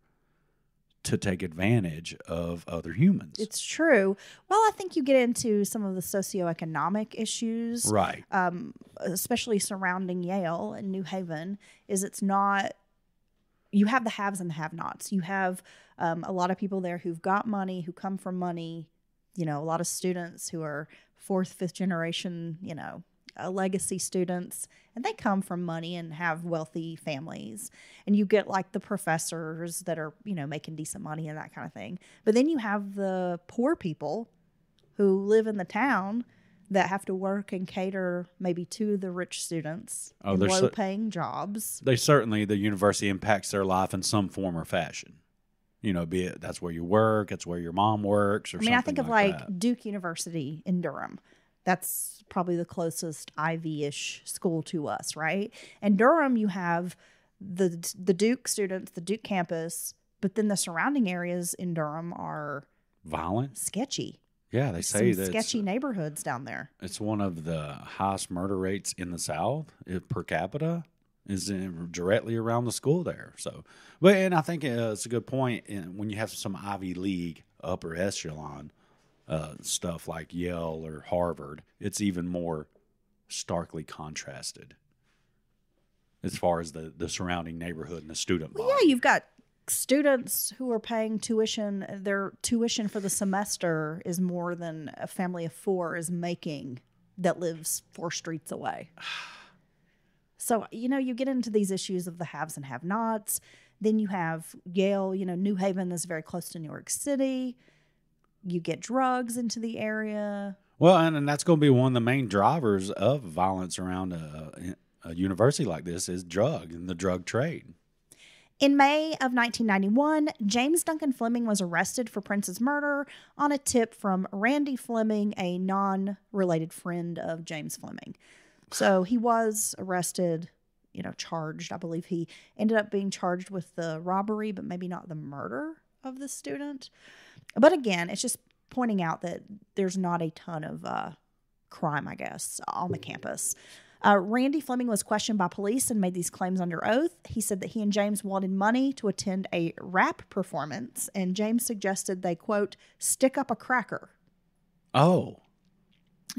to take advantage of other humans. It's true. Well, I think you get into some of the socioeconomic issues, right. um, especially surrounding Yale and New Haven. Is it's not you have the haves and the have-nots. You have um, a lot of people there who've got money, who come from money. You know, a lot of students who are fourth, fifth generation. You know, uh, legacy students, and they come from money and have wealthy families. And you get like the professors that are, you know, making decent money and that kind of thing. But then you have the poor people who live in the town that have to work and cater maybe to the rich students Oh, in they're so- low paying jobs. they certainly the university impacts their life in some form or fashion. You know, be it that's where you work, it's where your mom works, or I mean, I think of like, like that. Duke University in Durham. That's probably the closest Ivy-ish school to us, right? And Durham, you have the the Duke students, the Duke campus, but then the surrounding areas in Durham are violent, sketchy. Yeah, they say that sketchy neighborhoods down there. it's one of the highest murder rates in the South per capita. Is in, directly around the school there. So, but and I think uh, it's a good point in, when you have some Ivy League upper echelon uh, stuff like Yale or Harvard. It's even more starkly contrasted as far as the the surrounding neighborhood and the student Well, body. yeah, you've got students who are paying tuition. Their tuition for the semester is more than a family of four is making that lives four streets away. So, you know, you get into these issues of the haves and have nots. Then you have Yale, you know, New Haven is very close to New York City. You get drugs into the area. Well, and, and that's going to be one of the main drivers of violence around a, a university like this is drug and the drug trade. In May of 1991, James Duncan Fleming was arrested for Prince's murder on a tip from Randy Fleming, a non related friend of James Fleming. So he was arrested, you know, charged. I believe he ended up being charged with the robbery, but maybe not the murder of the student. But again, it's just pointing out that there's not a ton of uh, crime, I guess, on the campus. Uh, Randy Fleming was questioned by police and made these claims under oath. He said that he and James wanted money to attend a rap performance, and James suggested they, quote, stick up a cracker. Oh,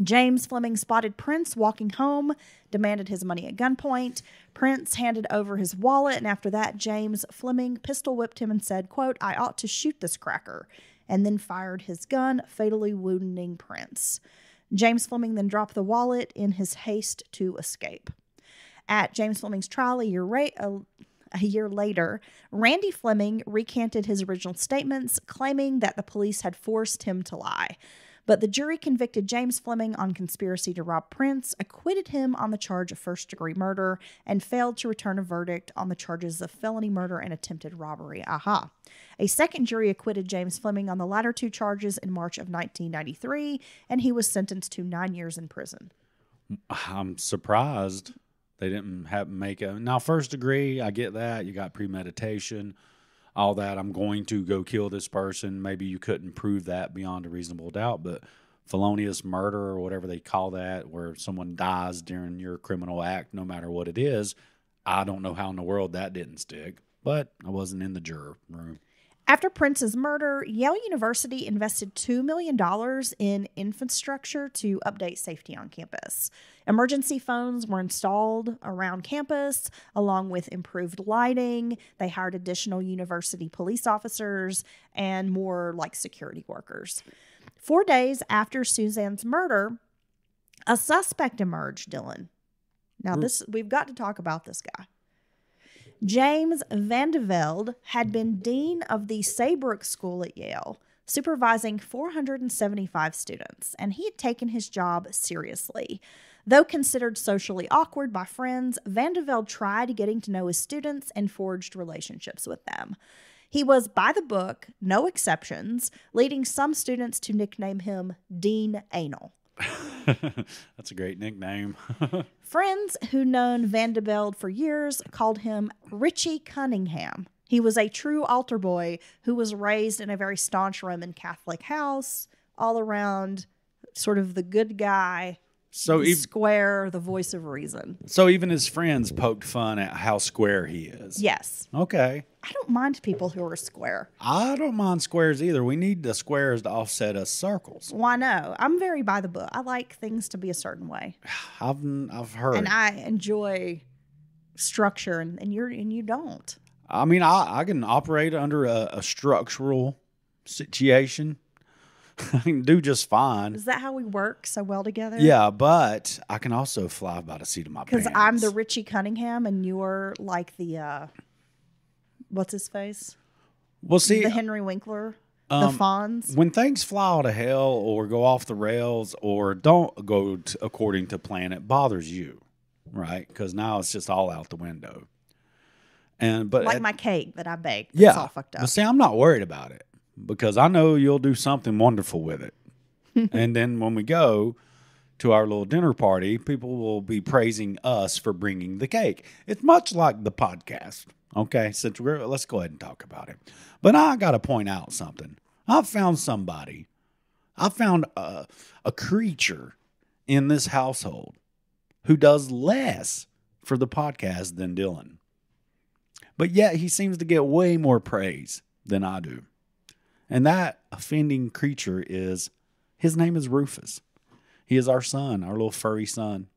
James Fleming spotted Prince walking home, demanded his money at gunpoint. Prince handed over his wallet, and after that, James Fleming pistol whipped him and said, quote, I ought to shoot this cracker, and then fired his gun, fatally wounding Prince. James Fleming then dropped the wallet in his haste to escape. At James Fleming's trial a year, ra- a, a year later, Randy Fleming recanted his original statements, claiming that the police had forced him to lie. But the jury convicted James Fleming on conspiracy to rob Prince, acquitted him on the charge of first degree murder, and failed to return a verdict on the charges of felony murder and attempted robbery. Aha. A second jury acquitted James Fleming on the latter two charges in March of 1993, and he was sentenced to nine years in prison. I'm surprised they didn't have make a now first degree. I get that you got premeditation, all that. I'm going to go kill this person. Maybe you couldn't prove that beyond a reasonable doubt, but felonious murder or whatever they call that, where someone dies during your criminal act, no matter what it is. I don't know how in the world that didn't stick, but I wasn't in the juror room. After Prince's murder, Yale University invested $2 million in infrastructure to update safety on campus. Emergency phones were installed around campus, along with improved lighting. They hired additional university police officers and more like security workers. Four days after Suzanne's murder, a suspect emerged, Dylan. Now, hmm. this we've got to talk about this guy. James Van de Velde had been dean of the Saybrook School at Yale, supervising 475 students, and he had taken his job seriously. Though considered socially awkward by friends, Van de Velde tried getting to know his students and forged relationships with them. He was by the book, no exceptions, leading some students to nickname him Dean Anal. That's a great nickname. Friends who known Van de Velde for years called him Richie Cunningham. He was a true altar boy who was raised in a very staunch Roman Catholic house, all around sort of the good guy, so the ev- square, the voice of reason. so even his friends poked fun at how square he is. Yes. Okay. I don't mind people who are square. I don't mind squares either. We need the squares to offset us circles. Why no? I'm very by the book. I like things to be a certain way. I've I've heard. And I enjoy structure and, and you're and you don't. I mean, I, I can operate under a, a structural situation. I can do just fine. Is that how we work so well together? Yeah, but I can also fly by the seat of my pants. Because I'm the Richie Cunningham and you're like the uh what's his face? well, see, the Henry Winkler. the um, Fonz. when things fly out of hell or go off the rails or don't go t- according to plan, it bothers you, right? Because now it's just all out the window. And but Like at- my cake that I baked. yeah, It's all fucked but up. see, I'm not worried about it because I know you'll do something wonderful with it. and then when we go to our little dinner party, people will be praising us for bringing the cake. It's much like the podcast. Okay, so we're, let's go ahead and talk about it. But I got to point out something. I found somebody. I found a, a creature in this household who does less for the podcast than Dylan. But yet he seems to get way more praise than I do. And that offending creature is his name is Rufus. He is our son, our little furry son.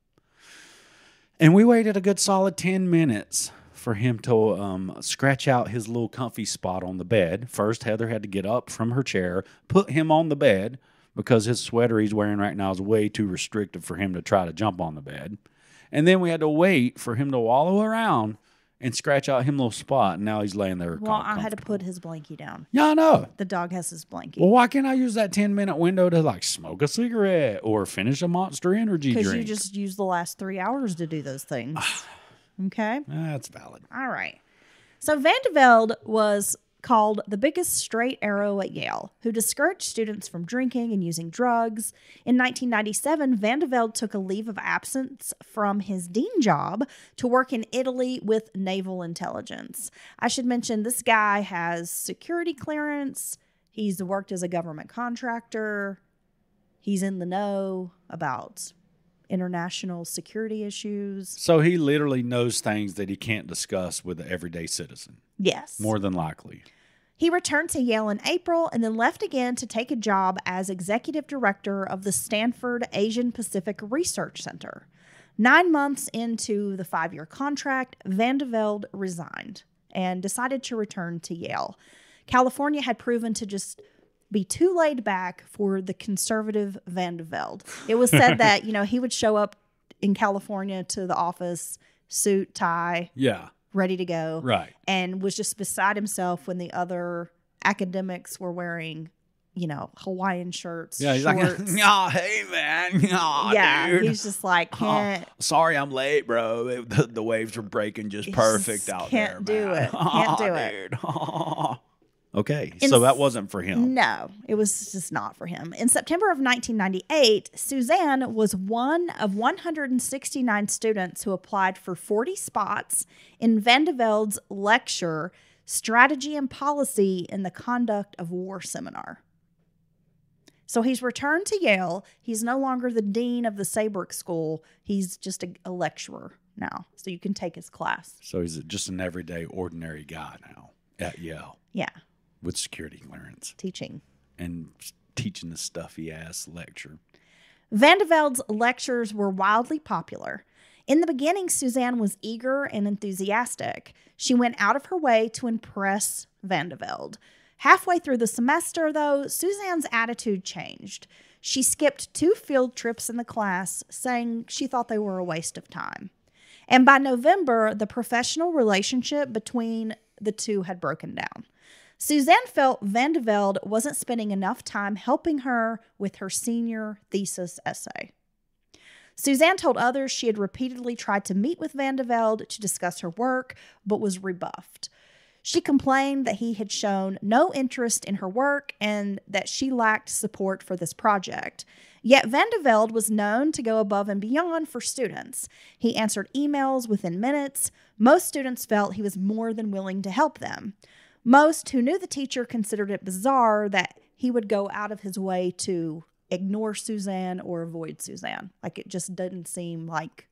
And we waited a good solid 10 minutes for him to um, scratch out his little comfy spot on the bed. First, Heather had to get up from her chair, put him on the bed because his sweater he's wearing right now is way too restrictive for him to try to jump on the bed. And then we had to wait for him to wallow around and scratch out him little spot. And now he's laying there. well, I had to put his blankie down. Yeah, I know. The dog has his blankie. Well, why can't I use that 10 minute window to like smoke a cigarette or finish a monster energy drink? Because you just used the last three hours to do those things. okay. Ah, that's valid. All right. So Van de Velde was called the biggest straight arrow at Yale, who discouraged students from drinking and using drugs. In 1997, Van de Velde took a leave of absence from his dean job to work in Italy with naval intelligence. I should mention this guy has security clearance. He's worked as a government contractor. He's in the know about international security issues. So he literally knows things that he can't discuss with the everyday citizen, Yes. more than likely. He returned to Yale in April and then left again to take a job as executive director of the Stanford Asian Pacific Research Center. Nine months into the five year contract, Van de Velde resigned and decided to return to Yale. California had proven to just be too laid back for the conservative Van Vandevelde. It was said that, you know, he would show up in California to the office, suit, tie, Yeah, ready to go right. and was just beside himself when the other academics were wearing, you know, Hawaiian shirts. Yeah, he's shorts. like, yeah, hey man, yeah, yeah, dude. he's just like Oh, can't sorry, I'm late, bro. It- The, the waves are breaking just perfect just out can't there. do man. it. Can't do Aw, it. dude. Okay, In so that wasn't for him. No, it was just not for him. In September of 1998, Suzanne was one of 169 students who applied for 40 spots in Van de Velde's lecture, Strategy and Policy in the Conduct of War seminar. So he's returned to Yale. He's no longer the dean of the Saybrook School. He's just a, a lecturer now. So you can take his class. So he's just an everyday, ordinary guy now at Yale Yeah, with security clearance teaching. and teaching the stuffy ass lecture. Van de Velde's lectures were wildly popular. In the beginning, Suzanne was eager and enthusiastic. She went out of her way to impress Van de Velde. Halfway through the semester, though, Suzanne's attitude changed. She skipped two field trips in the class, saying she thought they were a waste of time. And by November, the professional relationship between the two had broken down. Suzanne felt Van de Velde wasn't spending enough time helping her with her senior thesis essay. Suzanne told others she had repeatedly tried to meet with Van de Velde to discuss her work, but was rebuffed. She complained that he had shown no interest in her work and that she lacked support for this project. Yet Van de Velde was known to go above and beyond for students. He answered emails within minutes. Most students felt he was more than willing to help them. Most who knew the teacher considered it bizarre that he would go out of his way to ignore Suzanne or avoid Suzanne. Like it just didn't seem like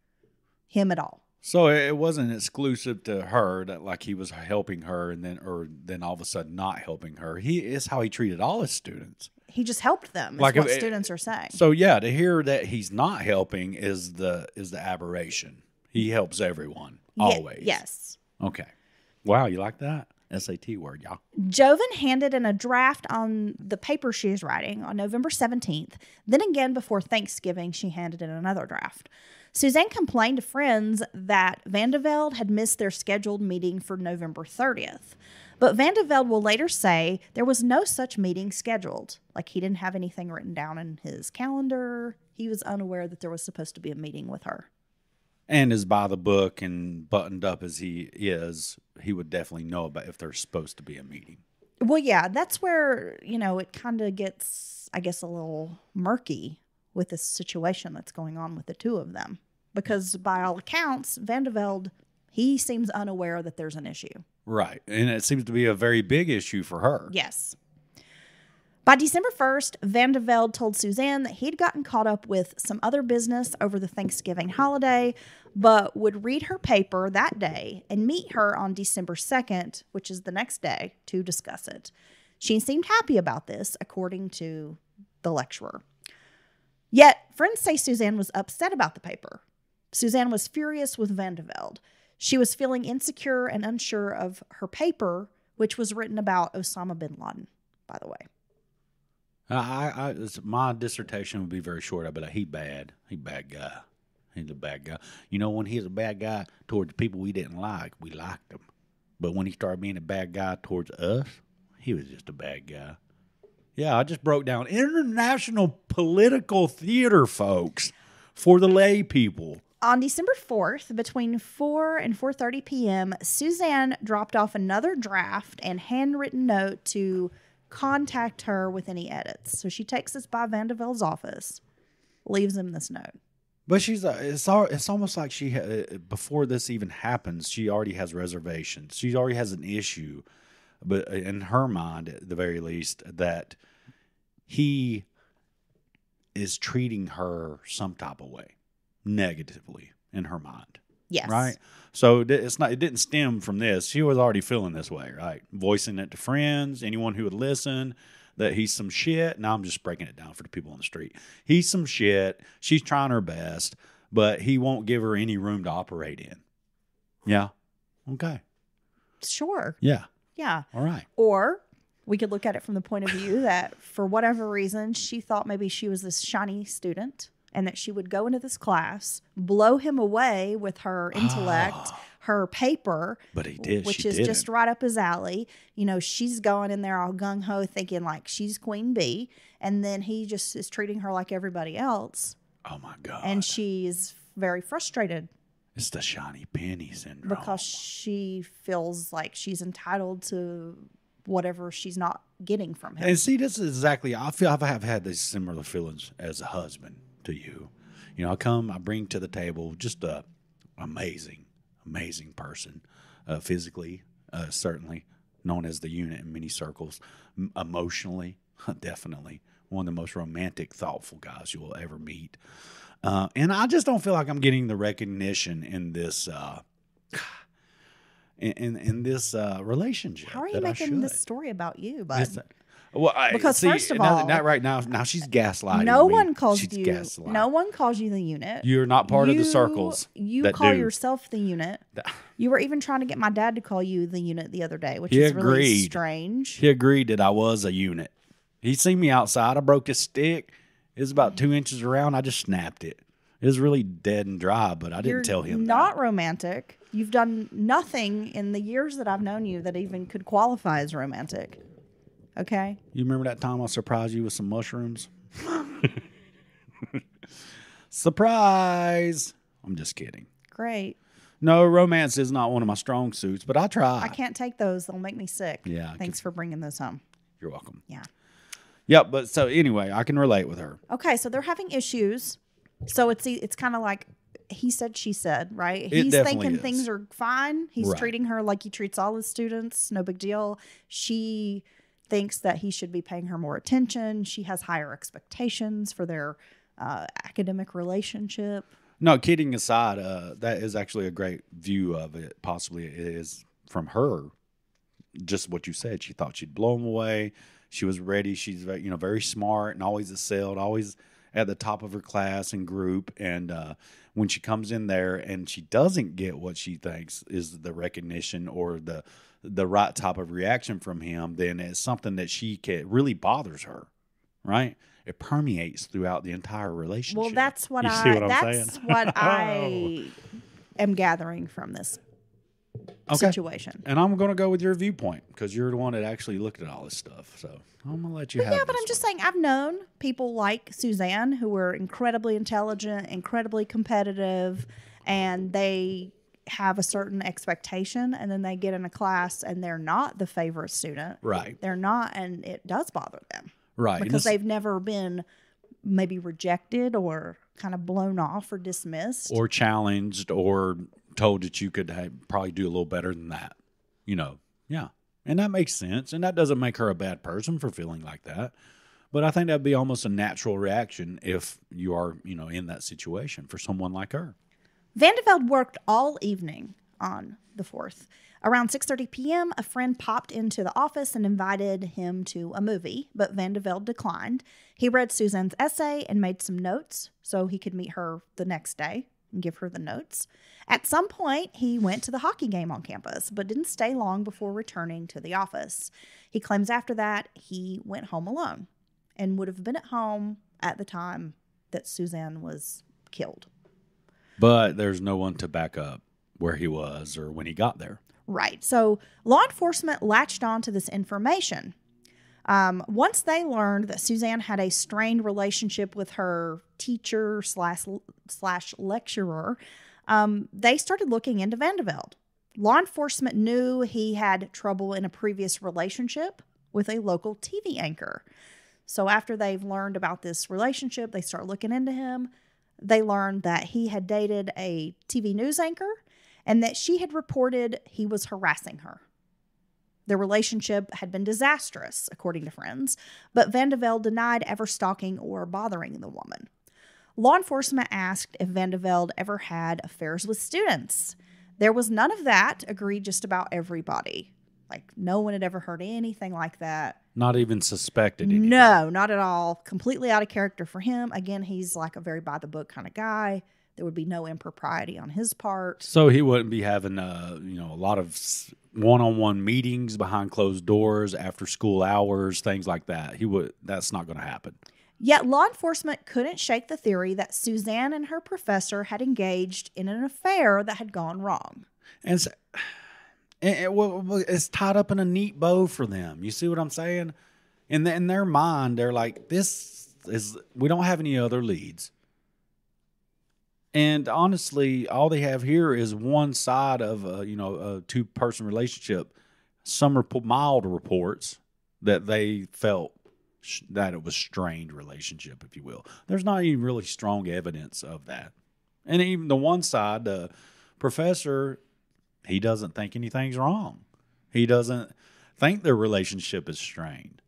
him at all. So it wasn't exclusive to her that like he was helping her and then or then all of a sudden not helping her. He is how he treated all his students. He just helped them. Like what it- students are saying. So yeah, to hear that he's not helping is the is the aberration. He helps everyone Ye- always. yes. Okay. Wow, you like that SAT word, y'all? Jovin handed in a draft on the paper she is writing on November 17th. Then again, before Thanksgiving, she handed in another draft. Suzanne complained to friends that Van de Velde had missed their scheduled meeting for November 30th. But Van de Velde will later say there was no such meeting scheduled. Like he didn't have anything written down in his calendar. He was unaware that there was supposed to be a meeting with her. And as by the book and buttoned up as he is, he would definitely know about if there's supposed to be a meeting. Well, yeah, that's where, you know, it kind of gets, I guess, a little murky with this situation that's going on with the two of them. Because by all accounts, Van de Velde, he seems unaware that there's an issue. Right. And it seems to be a very big issue for her. Yes. By December 1st, Van de Velde told Suzanne that he'd gotten caught up with some other business over the Thanksgiving holiday, but would read her paper that day and meet her on December 2nd, which is the next day, to discuss it. She seemed happy about this, according to the lecturer. Yet, friends say Suzanne was upset about the paper. Suzanne was furious with Van de Velde. She was feeling insecure and unsure of her paper, which was written about Osama bin Laden, by the way. I, I, I my dissertation would be very short. I'd be like, he bad. He bad guy. He's a bad guy. You know, when he's a bad guy towards people we didn't like, we liked him. But when he started being a bad guy towards us, he was just a bad guy. Yeah, I just broke down international political theater, folks, for the lay people. On December 4th, between 4 and 4:30 p.m., Suzanne dropped off another draft and handwritten note to contact her with any edits. So she takes this by Van de Velde's office, leaves him this note. But she's uh, it's all, it's almost like she ha- before this even happens, she already has reservations. She already has an issue, but in her mind, at the very least, that he is treating her some type of way, negatively in her mind, Yes. right? So it's not it didn't stem from this. She was already feeling this way, right? Voicing it to friends, anyone who would listen. That he's some shit. Now I'm just breaking it down for the people on the street. He's some shit. She's trying her best, but he won't give her any room to operate in. Yeah. Okay. Sure. Yeah. Yeah. All right. Or we could look at it from the point of view that for whatever reason, she thought maybe she was this shiny student and that she would go into this class, blow him away with her ah. intellect, her paper. But he did. Which is didn't. just right up his alley. You know, she's going in there all gung ho, thinking like she's queen bee, and then he just is treating her like everybody else, Oh my god! and she's very frustrated it's the shiny penny syndrome. because she feels like she's entitled to whatever she's not getting from him. And see, this is exactly. I feel I have had these similar feelings as a husband to you. You know, I come, I bring to the table just a amazing, amazing person, uh, physically, uh, certainly known as the unit in many circles. M- emotionally, definitely one of the most romantic, thoughtful guys you will ever meet. Uh, and I just don't feel like I'm getting the recognition in this. Uh, in, in, in this uh, relationship, How are you making this story about you, bud? Well, I, Because see, first of now- all- now, right now, now she's gaslighting. no me. one calls She's you. No one calls you the unit. You're not part of the circles. You call do. yourself the unit. You were even trying to get my dad to call you the unit the other day, which He is really strange. He agreed that I was a unit. He seen me outside. I broke his stick. It was about two inches around. I just snapped it. It was really dead and dry, but I didn't You're tell him not that. romantic. You've done nothing in the years that I've known you that even could qualify as romantic. Okay. You remember that time I surprised you with some mushrooms? Surprise! I'm just kidding. Great. No, romance is not one of my strong suits, but I try. I can't take those. They'll make me sick. Yeah, I Thanks for bringing those home. You're welcome. Yeah. Yep, but so anyway, I can relate with her. Okay, so they're having issues. So it's e, it's kind of like he said, she said, right? It He's definitely thinking is. things are fine. He's Right. treating her like he treats all his students, no big deal. She thinks that he should be paying her more attention. She has higher expectations for their uh, academic relationship. No, kidding aside, uh, that is actually a great view of it. Possibly it is from her. Just what you said. She thought she'd blow him away. She was ready. She's you know very smart and always excelled, always at the top of her class and group. And uh, when she comes in there and she doesn't get what she thinks is the recognition or the the right type of reaction from him, then it's something that she can really bothers her. Right? It permeates throughout the entire relationship. Well, that's what You I. What that's what I am gathering from this Okay. situation. And I'm going to go with your viewpoint because you're the one that actually looked at all this stuff. So I'm going to let you have Yeah, but I'm just saying I've known people like Suzanne who were incredibly intelligent, incredibly competitive, and they have a certain expectation and then they get in a class and they're not the favorite student. Right. They're not and it does bother them Right. Because they've never been maybe rejected or kind of blown off or dismissed. or challenged or told that you could ha probably do a little better than that. You know, yeah. And that makes sense. And that doesn't make her a bad person for feeling like that. But I think that'd be almost a natural reaction if you are, you know, in that situation for someone like her. Van de Velde worked all evening on the 4th. Around 6:30 p.m., a friend popped into the office and invited him to a movie, but Van de Velde declined. He read Suzanne's essay and made some notes so he could meet her the next day and give her the notes. At some point, he went to the hockey game on campus, but didn't stay long before returning to the office. He claims after that he went home alone and would have been at home at the time that Suzanne was killed. But there's no one to back up where he was or when he got there. Right. So law enforcement latched on to this information. Um, once they learned that Suzanne had a strained relationship with her teacher slash slash lecturer, um, they started looking into Van de Velde. Law enforcement knew he had trouble in a previous relationship with a local TV anchor. So after they've learned about this relationship, they start looking into him. They learned that he had dated a TV news anchor and that she had reported he was harassing her. Their relationship had been disastrous, according to friends, but Van de Velde denied ever stalking or bothering the woman. Law enforcement asked if Van de Velde ever had affairs with students. There was none of that, agreed just about everybody. Like, no one had ever heard anything like that. Not even suspected. anything. No, not at all. Completely out of character for him. Again, he's like a very by the book kind of guy. There would be no impropriety on his part. So he wouldn't be having, uh, you know, a lot of one-on-one meetings behind closed doors after school hours, things like that. He would. That's not going to happen. Yet law enforcement couldn't shake the theory that Suzanne and her professor had engaged in an affair that had gone wrong. and it's, and it- well, it's tied up in a neat bow for them. You see what I'm saying? In the, in their mind, they're like, "This is we don't have any other leads." And honestly, all they have here is one side of a you know a two person relationship. Some rep- mild reports that they felt sh- that it was strained relationship, if you will. There's not even really strong evidence of that. And even the one side, the professor, he doesn't think anything's wrong. He doesn't think their relationship is strained.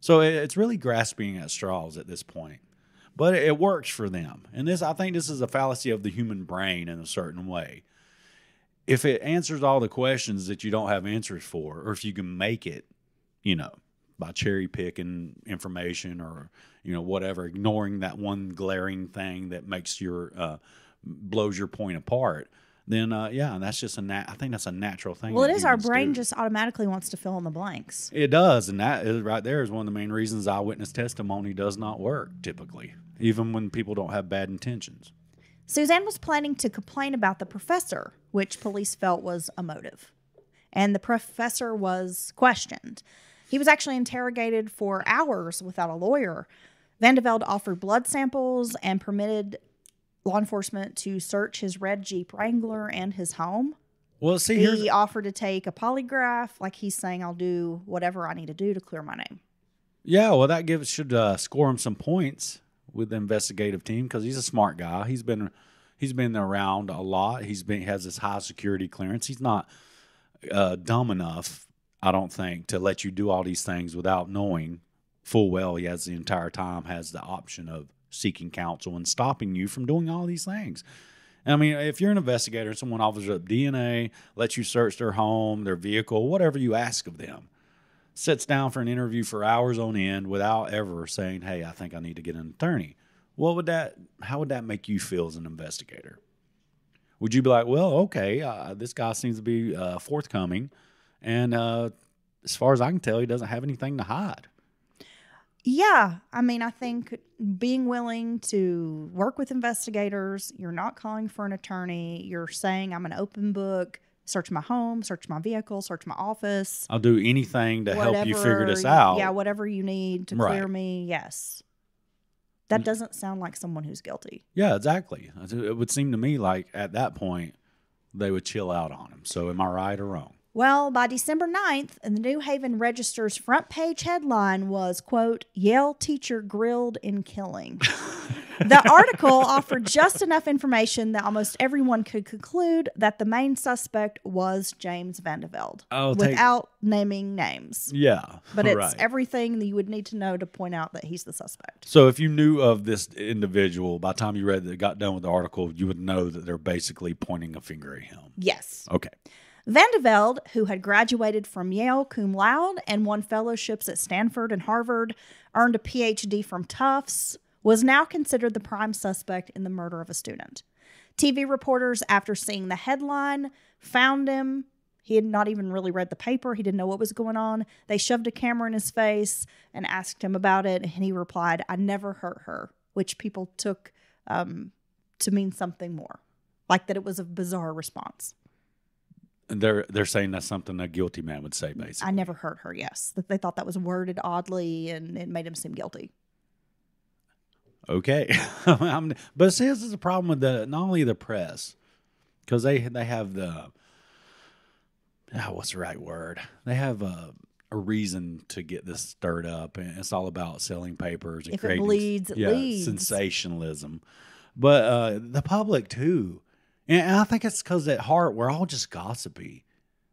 So it's really grasping at straws at this point. But it works for them. And this I think this is a fallacy of the human brain in a certain way. If it answers all the questions that you don't have answers for, or if you can make it, you know, by cherry picking information or you know whatever, ignoring that one glaring thing that makes your uh, blows your point apart, then uh, yeah, that's just a nat- I think that's a natural thing. Well, it is. Our brain do. just automatically wants to fill in the blanks. It does, and that is right there is one of the main reasons eyewitness testimony does not work typically, even when people don't have bad intentions. Suzanne was planning to complain about the professor, which police felt was a motive. And the professor was questioned. He was actually interrogated for hours without a lawyer. Van de Velde offered blood samples and permitted law enforcement to search his red Jeep Wrangler and his home. Well, see, He offered to take a polygraph, like he's saying, I'll do whatever I need to do to clear my name. yeah, well, that gives should uh, score him some points with the investigative team because he's a smart guy. He's been he's been around a lot. He's been has this high security clearance. He's not uh, dumb enough, I don't think, to let you do all these things without knowing full well he has the entire time has the option of seeking counsel and stopping you from doing all these things. I mean, if you're an investigator and someone offers up DNA, lets you search their home, their vehicle, whatever you ask of them, sits down for an interview for hours on end without ever saying, "Hey, I think I need to get an attorney." What would that? How would that make you feel as an investigator? Would you be like, "Well, okay, uh, this guy seems to be uh, forthcoming, and uh, as far as I can tell, he doesn't have anything to hide." Yeah, I mean, I think being willing to work with investigators, you're not calling for an attorney, you're saying I'm an open book, search my home, search my vehicle, search my office. I'll do anything to help you figure this out. Yeah, whatever you need to clear Right. me, yes. That mm. doesn't sound like someone who's guilty. Yeah, exactly. It would seem to me like at that point they would chill out on him. So, am I right or wrong? Well, by December 9th, the New Haven Register's front page headline was, quote, Yale teacher grilled in killing. the article offered just enough information that almost everyone could conclude that the main suspect was James Van de Velde I'll oh, take- without naming names. Yeah, But it's right. everything that you would need to know to point out that he's the suspect. So if you knew of this individual, by the time you read that, got done with the article, you would know that they're basically pointing a finger at him. Yes. Okay. Van de Velde, who had graduated from Yale cum laude and won fellowships at Stanford and Harvard, earned a PhD from Tufts, was now considered the prime suspect in the murder of a student. TV reporters, after seeing the headline, found him. He had not even really read the paper. He didn't know what was going on. They shoved a camera in his face and asked him about it. And he replied, I never hurt her, which people took um, to mean something more, like that it was a bizarre response. They're they're saying that's something a guilty man would say, basically. I never heard her. Yes, that they thought that was worded oddly and it made him seem guilty. Okay. I'm- but see, this is a problem with the not only the press because they they have the ah, what's the right word? They have a a reason to get this stirred up, and it's all about selling papers and If it creating bleeds, it yeah, leads. sensationalism. But uh, the public too, and I think it's because at heart we're all just gossipy.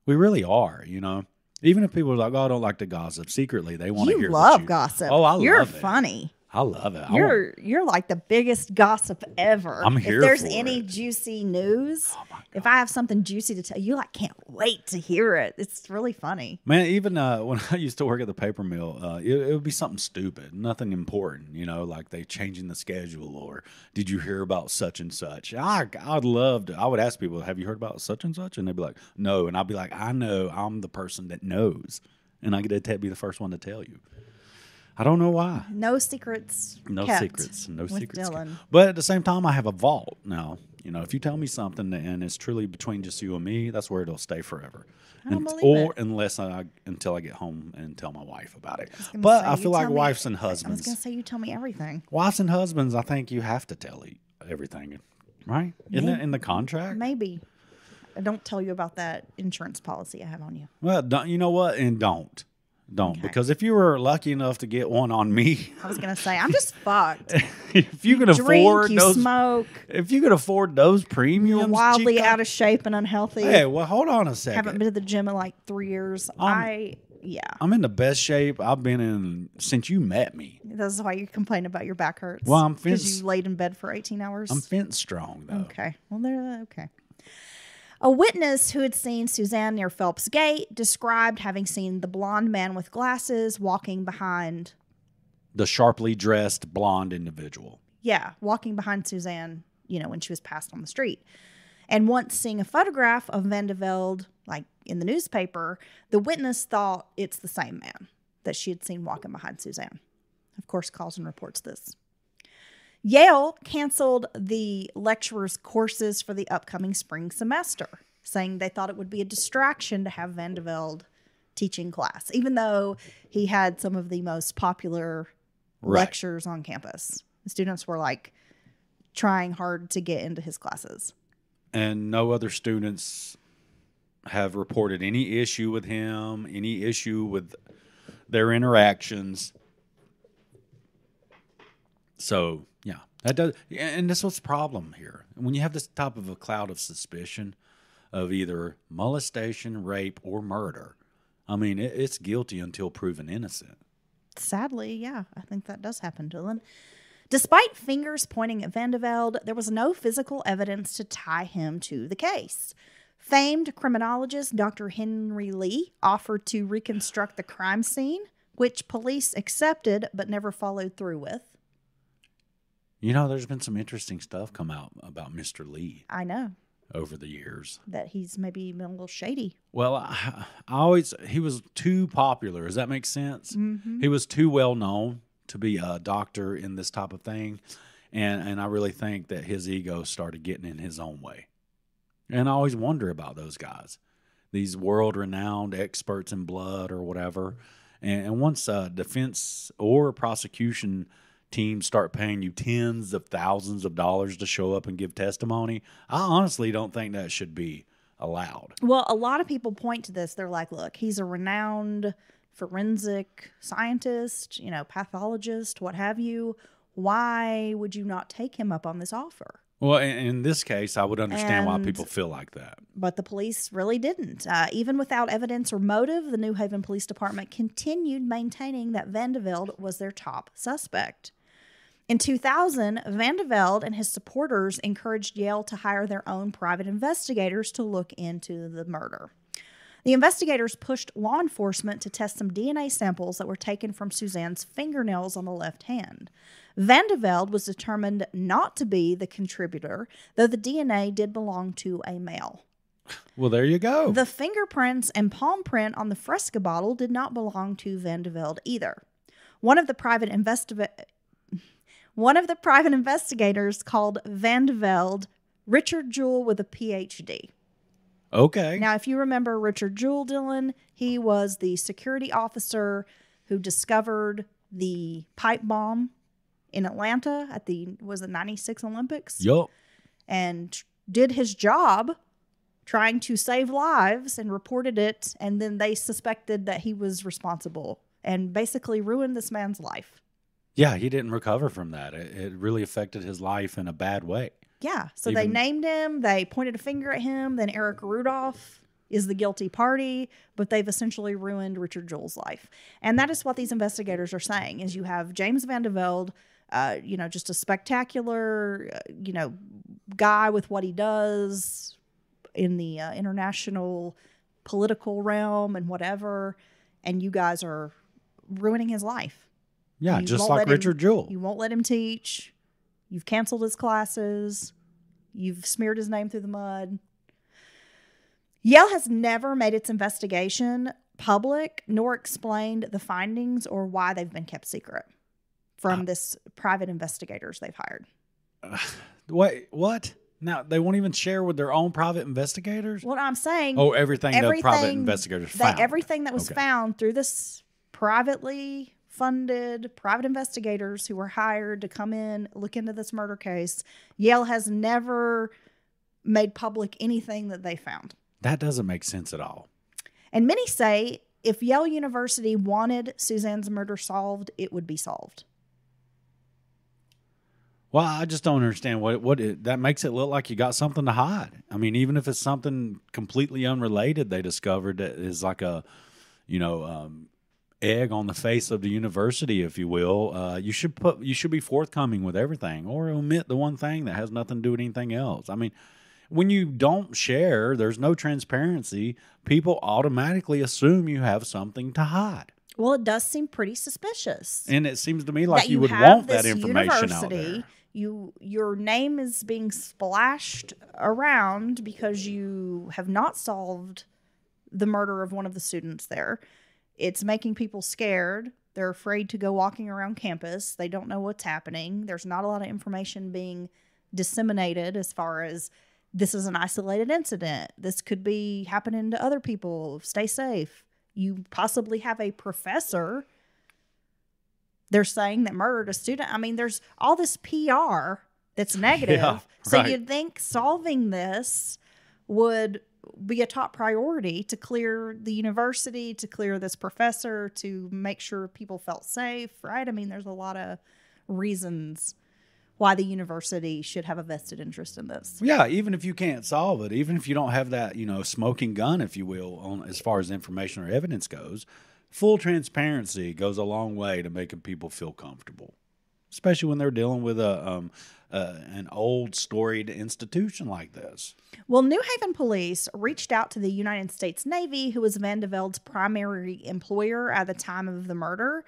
We really are, you know. Even if people are like, "Oh, I don't like to gossip," secretly they want to You hear. love you, gossip. Oh, I You're love it. You're funny. I love it. You're you're like the biggest gossip ever. I'm here If there's any it. juicy news, Oh if I have something juicy to tell you, like can't wait to hear it. It's really funny. Man, even uh, when I used to work at the paper mill, uh, it, it would be something stupid, nothing important, you know, like they changing the schedule or did you hear about such and such? I, I'd love to. I would ask people, have you heard about such and such? And they'd be like, no. And I'd be like, I know. I'm the person that knows, and I get to be the first one to tell you. I don't know why. No secrets. No kept secrets. No secrets. Dylan. But at the same time, I have a vault now. You know, if you tell me something and it's truly between just you and me, that's where it'll stay forever. I don't And- believe or it. unless I until I get home and tell my wife about it. gonna But say, I feel like tell me- wives and husbands. I was gonna say you tell me everything. wives and husbands, I think you have to tell everything, right? Isn't it in the contract? Maybe. I don't tell you about that insurance policy I have on you. Well, don't, you know what? And don't. Don't. Okay. Because if you were lucky enough to get one on me, I was gonna say I'm just fucked. if you can Drink, afford you those smoke, if you can afford those premiums, you're wildly out of shape and unhealthy. Hey, well, hold on a second. haven't been to the gym in like three years. I yeah. I'm in the best shape I've been in since you met me. That's why you complain about your back hurts. Well, I'm because you laid in bed for 18 hours. I'm fence strong though. Okay. Well, they're okay. A witness who had seen Suzanne near Phelps Gate described having seen the blonde man with glasses walking behind, The sharply dressed blonde individual. yeah, walking behind Suzanne, you know, when she was passed on the street. And once seeing a photograph of Van de Velde, like in the newspaper, the witness thought it's the same man that she had seen walking behind Suzanne. Of course, Carlson reports this. Yale canceled the lecturer's courses for the upcoming spring semester, saying they thought it would be a distraction to have Van de Velde teaching class, even though he had some of the most popular Right. lectures on campus. The students were like trying hard to get into his classes. And no other students have reported any issue with him, any issue with their interactions. So yeah, that does, and this was the problem here. When you have this type of a cloud of suspicion of either molestation, rape, or murder, I mean, it, it's guilty until proven innocent. Sadly, yeah, I think that does happen, Dylan. Despite fingers pointing at Van de Velde, there was no physical evidence to tie him to the case. Famed criminologist Dr. Henry Lee offered to reconstruct the crime scene, which police accepted but never followed through with. You know, there's been some interesting stuff come out about Mr. Lee I know over the years. that he's maybe been a little shady. Well, I, I always he was too popular. Does that make sense? Mm-hmm. He was too well known to be a doctor in this type of thing, and and I really think that his ego started getting in his own way. And I always wonder about those guys, these world renowned experts in blood or whatever. And, and once a defense or prosecution teams start paying you tens of thousands of dollars to show up and give testimony, I honestly don't think that should be allowed. Well, a lot of people point to this. They're like, look, he's a renowned forensic scientist, you know, pathologist, what have you. Why would you not take him up on this offer? Well, in, this case, I would understand why people feel like that. But the police really didn't. Uh, even without evidence or motive, the New Haven Police Department continued maintaining that Van de Velde was their top suspect. In 2000, Van de Velde and his supporters encouraged Yale to hire their own private investigators to look into the murder. The investigators pushed law enforcement to test some DNA samples that were taken from Suzanne's fingernails on the left hand. Van de Velde was determined not to be the contributor, though the DNA did belong to a male. Well, there you go. The fingerprints and palm print on the Fresca bottle did not belong to Van de Velde either. One of the private investiga- one of the private investigators called Van de Velde Richard Jewell with a PhD. okay. Now, if you remember Richard Jewell, Dylan, he was the security officer who discovered the pipe bomb in Atlanta at the was the 96 Olympics yup. and did his job trying to save lives and reported it and then they suspected that he was responsible and basically ruined this man's life. Yeah, he didn't recover from that. It, it really affected his life in a bad way. Yeah, so they named him, they pointed a finger at him, then Eric Rudolph is the guilty party, but they've essentially ruined Richard Jewell's life. And that is what these investigators are saying is you have James Van de Velde, uh, you know, just a spectacular, uh, you know, guy with what he does in the uh, international political realm and whatever, and you guys are ruining his life. Yeah, You just like let him- Richard Jewell. You won't let him teach. You've canceled his classes. You've smeared his name through the mud. Yale has never made its investigation public nor explained the findings or why they've been kept secret from uh, this private investigators they've hired. Wait, what? Now they won't even share with their own private investigators. What I'm saying, Oh, everything, the private everything investigators that found. everything that was Okay. found through this privately funded private investigators who were hired to come in look into this murder case yale has never made public anything that they found That doesn't make sense at all. and many say if yale university wanted suzanne's murder solved it would be solved Well, I just don't understand what what it, that makes it look like you got something to hide. I mean, even if it's something completely unrelated, they discovered that is like a, you know, um, egg on the face of the university, if you will. Uh, you should put you should be forthcoming with everything, or omit the one thing that has nothing to do with anything else. I mean, when you don't share, there's no transparency. People automatically assume you have something to hide, well it does seem pretty suspicious and it seems to me like that you, would want that information out there. You your name is being splashed around because you have not solved the murder of one of the students there. It's making people scared. They're afraid to go walking around campus. They don't know what's happening. There's not a lot of information being disseminated as far as this is an isolated incident. This could be happening to other people. Stay safe. You possibly have a professor they're saying that murdered a student. I mean, there's all this PR that's negative. Yeah, so right. you'd think solving this would be a top priority to clear the university, to clear this professor, to make sure people felt safe, right? I mean, there's a lot of reasons why the university should have a vested interest in this. Yeah, even if you can't solve it, even if you don't have that, you know, smoking gun, if you will, on as far as information or evidence goes, full transparency goes a long way to making people feel comfortable, especially when they're dealing with a um, uh, an old storied institution like this. Well, New Haven police reached out to the United States Navy, who was Van primary employer at the time of the murder,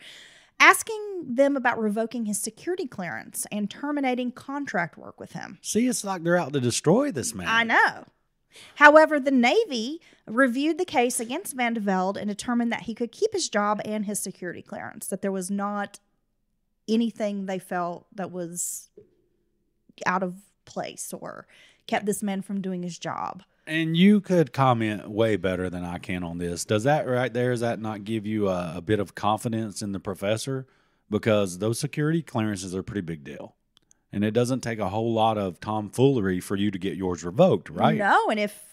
asking them about revoking his security clearance and terminating contract work with him. See, it's like they're out to destroy this man. I know. However, the Navy reviewed the case against Van de Velde and determined that he could keep his job and his security clearance, that there was not anything they felt that was out of place or kept this man from doing his job. And you could comment way better than I can on this. Does that right there, does that not give you a, a bit of confidence in the professor? Because those security clearances are a pretty big deal. And it doesn't take a whole lot of tomfoolery for you to get yours revoked, right? No, and if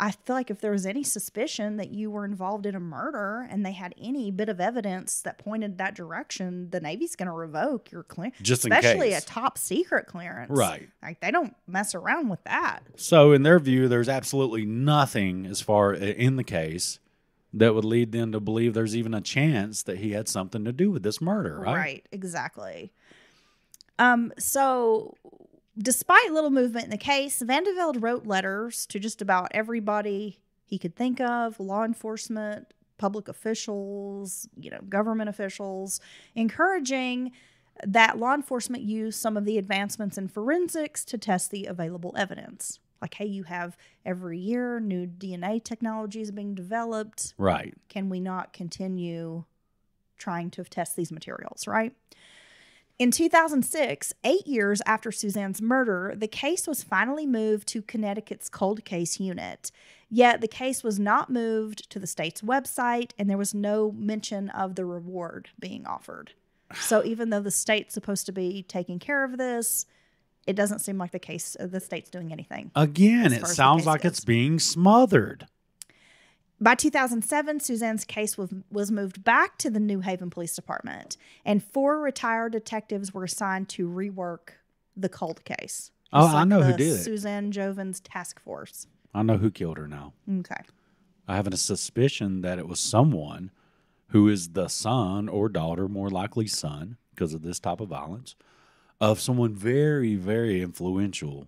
I feel like if there was any suspicion that you were involved in a murder and they had any bit of evidence that pointed that direction, the Navy's going to revoke your clearance, Just especially a top secret clearance. Right. Like they don't mess around with that. So, in their view, there's absolutely nothing as far in the case that would lead them to believe there's even a chance that he had something to do with this murder, right? Right, exactly. Um, so despite little movement in the case, Van de Velde wrote letters to just about everybody he could think of, law enforcement, public officials, you know, government officials, encouraging that law enforcement use some of the advancements in forensics to test the available evidence. Like, hey, you have every year new DNA technologies being developed Right. can we not continue trying to test these materials, right? In 2006, eight years after Suzanne's murder, the case was finally moved to Connecticut's cold case unit. Yet the case was not moved to the state's website, and there was no mention of the reward being offered. So even though the state's supposed to be taking care of this, it doesn't seem like the case the state's doing anything. Again, it far as the sounds like goes. it's being smothered. By 2007, Suzanne's case was, was moved back to the New Haven Police Department, and four retired detectives were assigned to rework the cold case. Oh, It's I know who did it. Suzanne Jovin's task force. I know who killed her now. Okay. I have a suspicion that it was someone who is the son or daughter, more likely son, because of this type of violence, of someone very, very influential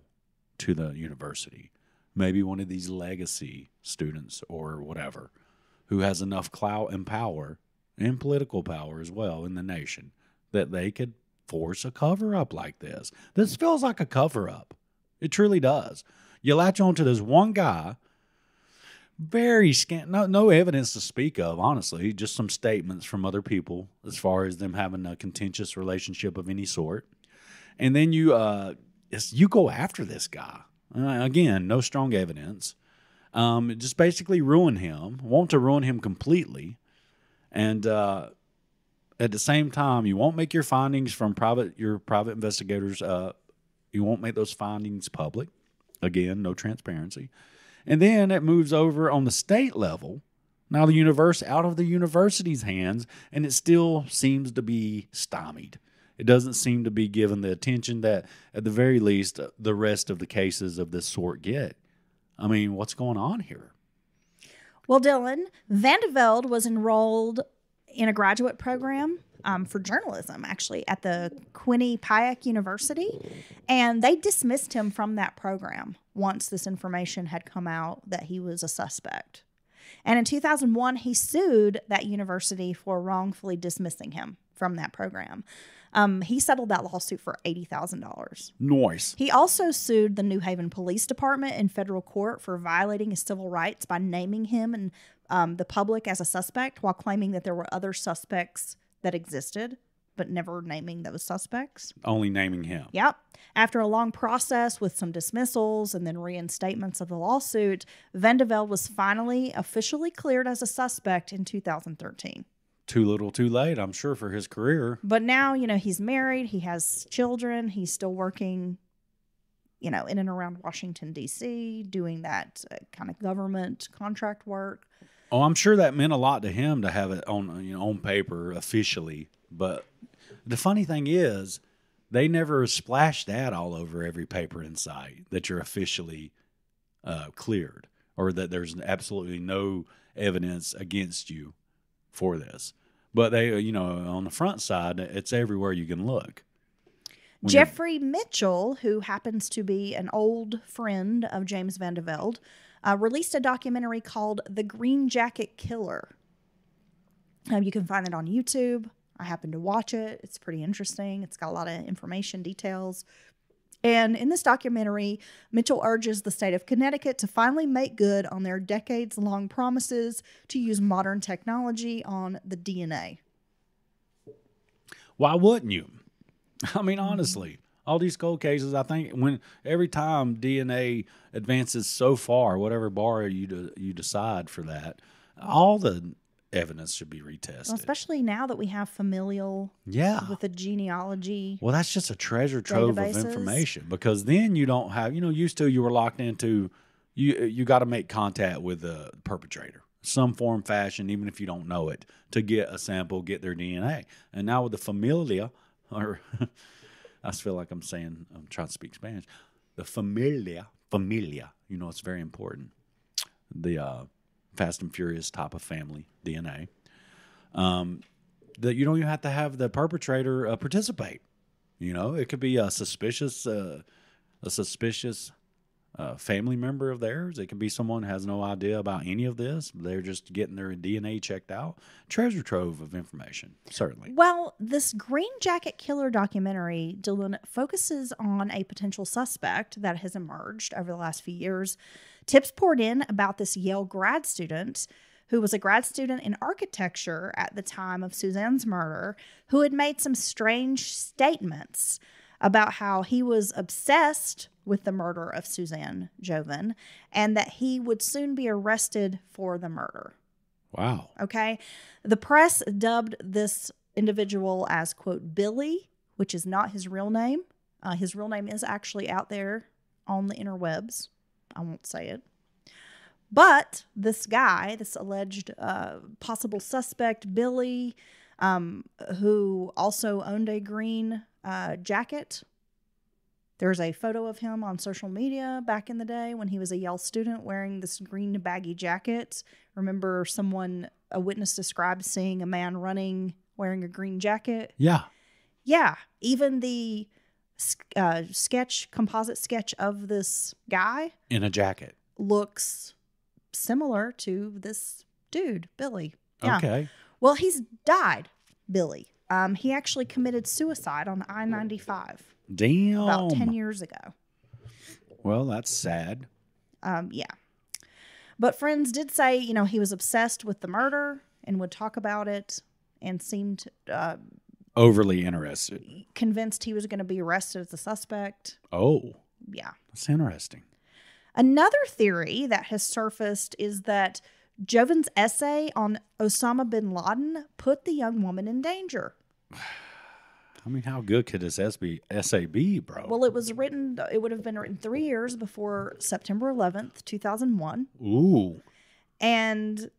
to the university. Maybe one of these legacy students or whatever, who has enough clout and power and political power as well in the nation that they could force a cover up like this. This feels like a cover up. It truly does. You latch on to this one guy very scant no no evidence to speak of honestly just some statements from other people as far as them having a contentious relationship of any sort and then you uh you go after this guy Uh, again, no strong evidence. Um, just basically ruin him, want to ruin him completely. And uh, at the same time, you won't make your findings from private your private investigators. Uh, you won't make those findings public. Again, no transparency. And then it moves over on the state level. Now the universe out of the university's hands, and it still seems to be stymied. It doesn't seem to be given the attention that, at the very least, the rest of the cases of this sort get. I mean, what's going on here? Well, Dylan, Van de Velde was enrolled in a graduate program um, for journalism, actually, at the Quinnipiac University. And they dismissed him from that program once this information had come out that he was a suspect. And in 2001, he sued that university for wrongfully dismissing him from that program. Um, he settled that lawsuit for $80,000. Noise. He also sued the New Haven Police Department in federal court for violating his civil rights by naming him and um, the public as a suspect while claiming that there were other suspects that existed, but never naming those suspects. Only naming him. Yep. After a long process with some dismissals and then reinstatements of the lawsuit, Van de Velde was finally officially cleared as a suspect in 2013. Too little, too late, I'm sure, for his career. But now, you know, he's married, he has children, he's still working, you know, in and around Washington, D.C., doing that uh, kind of government contract work. Oh, I'm sure that meant a lot to him to have it on you know on paper officially. But the funny thing is, they never splash that all over every paper in sight that you're officially uh, cleared or that there's absolutely no evidence against you for this. But they, you know, on the front side, it's everywhere you can look. When Jeffrey Mitchell, who happens to be an old friend of James Van Vandeveld, uh, released a documentary called The Green Jacket Killer. Um, you can find it on YouTube. I happened to watch it. It's pretty interesting. It's got a lot of information, details. And in this documentary, Mitchell urges the state of Connecticut to finally make good on their decades long promises to use modern technology on the DNA. Why wouldn't you? I mean, mm-hmm. honestly, all these cold cases, I think when every time DNA advances so far, whatever bar you de- you decide for that, all the evidence should be retested. Well, especially now that we have familial yeah. with the genealogy. Well, that's just a treasure trove Databases. of information because then you don't have, you know, used to you were locked into, you you got to make contact with the perpetrator, some form, fashion, even if you don't know it, to get a sample, get their DNA. And now with the familia, or I feel like I'm saying, I'm trying to speak Spanish, the familia, familia, you know, it's very important. The uh, Fast and Furious type of family DNA. Um, that you don't even have to have the perpetrator uh, participate. You know, it could be a suspicious, uh, a suspicious uh, family member of theirs. It could be someone who has no idea about any of this. They're just getting their DNA checked out. Treasure trove of information, certainly. Well, this Green Jacket Killer documentary, Dylan, focuses on a potential suspect that has emerged over the last few years. Tips poured in about this Yale grad student who was a grad student in architecture at the time of Suzanne's murder, who had made some strange statements about how he was obsessed with the murder of Suzanne Jovin and that he would soon be arrested for the murder. Wow. Okay. The press dubbed this individual as, quote, Billy, which is not his real name. Uh, his real name is actually out there on the interwebs. I won't say it. But this guy, this alleged uh, possible suspect, Billy, um, who also owned a green uh, jacket. There's a photo of him on social media back in the day when he was a Yale student wearing this green baggy jacket. Remember, someone, a witness described seeing a man running wearing a green jacket. Yeah. Yeah, even the uh, sketch, composite sketch of this guy In a jacket. looks similar to this dude, Billy. Yeah. Okay. Well, he's died, Billy. Um, he actually committed suicide on I 95 Damn. about 10 years ago. Well, that's sad. Um, yeah. But friends did say, you know, he was obsessed with the murder and would talk about it and seemed uh, Overly interested. convinced he was going to be arrested as a suspect. Oh, Yeah. that's interesting. Another theory that has surfaced is that Jovin's essay on Osama bin Laden put the young woman in danger. I mean, how good could this SB, essay be, bro? Well, it was written, it would have been written three years before September 11th, 2001. Ooh. And,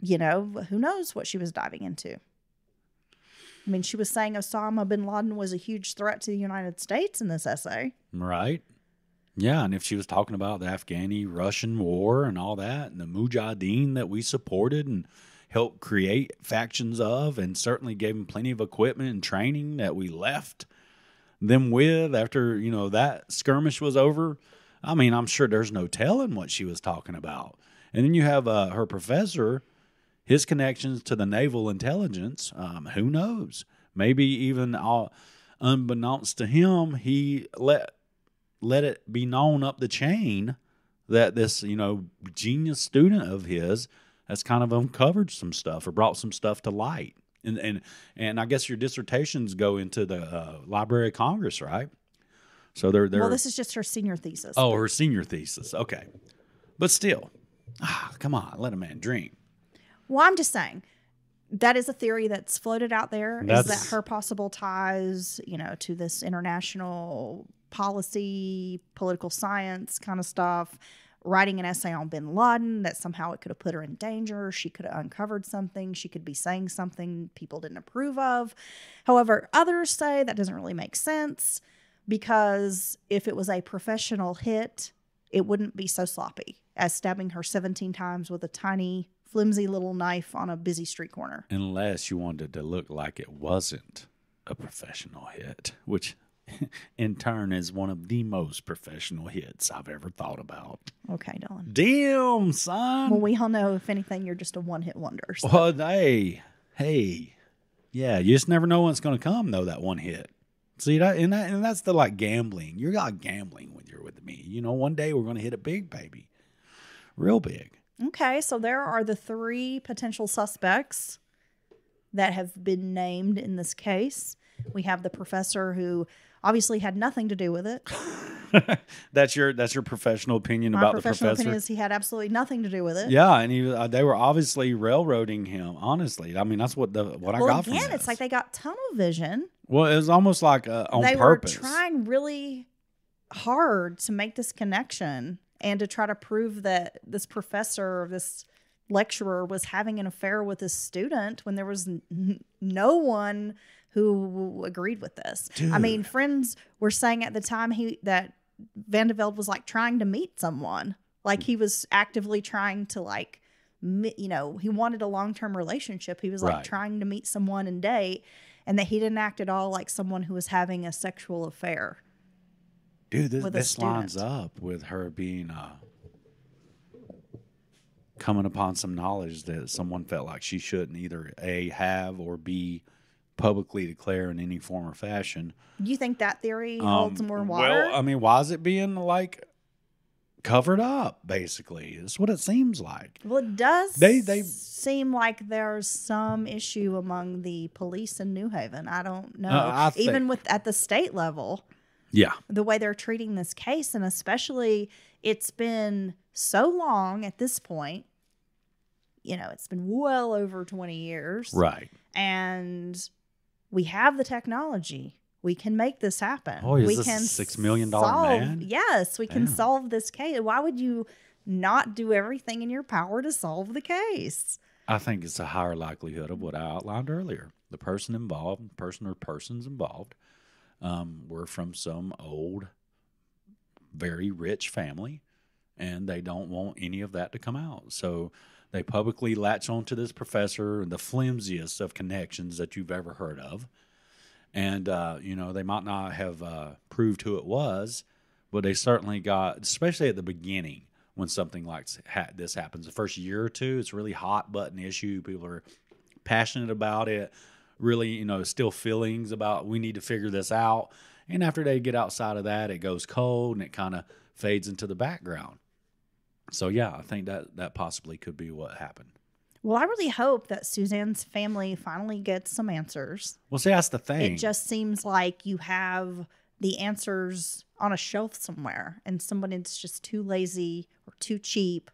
you know, who knows what she was diving into. I mean, she was saying Osama bin Laden was a huge threat to the United States in this essay. Right. Yeah, and if she was talking about the Afghani Russian war and all that, and the Mujahideen that we supported and helped create factions of, and certainly gave them plenty of equipment and training that we left them with after you know that skirmish was over. I mean, I'm sure there's no telling what she was talking about. And then you have uh, her professor, his connections to the naval intelligence. Um, who knows? Maybe even all, unbeknownst to him, he let let it be known up the chain that this you know genius student of his has kind of uncovered some stuff or brought some stuff to light. And and and I guess your dissertations go into the uh, Library of Congress, right? So they're they're Well, this is just her senior thesis. oh her senior thesis, okay, but still, ah, come on, let a man dream. Well, I'm just saying that is a theory that's floated out there. Is That's- that her possible ties, you know, to this international policy, political science kind of stuff, writing an essay on bin Laden, that somehow it could have put her in danger. She could have uncovered something. She could be saying something people didn't approve of. However, others say that doesn't really make sense because if it was a professional hit, it wouldn't be so sloppy as stabbing her 17 times with a tiny, flimsy little knife on a busy street corner. Unless you wanted to look like it wasn't a professional hit, which in turn is one of the most professional hits I've ever thought about. Okay, Dylan. Damn, son. Well, we all know if anything, you're just a one hit wonder. so- Well, hey, hey, yeah, you just never know when it's going to come, though. That one hit. See that, and that, and that's the like gambling. You're not gambling when you're with me. You know, one day we're going to hit it big, baby, real big. Okay, so there are the three potential suspects that have been named in this case. We have the professor who obviously had nothing to do with it. that's your that's your professional opinion My about the professional professor. opinion is he had absolutely nothing to do with it. Yeah, and he, uh, they were obviously railroading him. Honestly, I mean that's what the what I got again, it's like they got tunnel vision. well, it was almost like uh, on they purpose. were trying really hard to make this connection and to try to prove that this professor or this lecturer was having an affair with this student when there was n- no one who agreed with this. I mean, friends were saying at the time he that Van de Velde was like trying to meet someone, like he was actively trying to like you know, he wanted a long-term relationship. He was like Right. trying to meet someone and date and that he didn't act at all like someone who was having a sexual affair. Dude, this, this lines up with her being uh, coming upon some knowledge that someone felt like she shouldn't either a have or b publicly declare in any form or fashion. You think that theory holds Um, more water? Well, I mean, why is it being like covered up? Basically, is what it seems like. Well, it does They- they- seem like there's some issue among the police in New Haven. I don't know. Uh, I Even with at the state level, Yeah, the way they're treating this case, and especially it's been so long at this point. You know, it's been well over 20 years. right. And we have the technology. We can make this happen. Oh, is we this can $6 million solve- man? Yes, we can solve this case. Why would you not do everything in your power to solve the case? I think it's a higher likelihood of what I outlined earlier. The person involved, person or persons involved, um, were from some old, very rich family, and they don't want any of that to come out. So they publicly latch onto this professor, and the flimsiest of connections that you've ever heard of. And, uh, you know, they might not have uh, proved who it was, but they certainly got, especially at the beginning when something like this happens. The first year or two, it's really hot button issue. People are passionate about it, really, you know, still feelings about we need to figure this out. And after they get outside of that, it goes cold and it kind of fades into the background. So yeah, I think that that possibly could be what happened. Well, I really hope that Suzanne's family finally gets some answers. Well, see, that's the thing. It just seems like you have the answers on a shelf somewhere and somebody's just too lazy or too cheap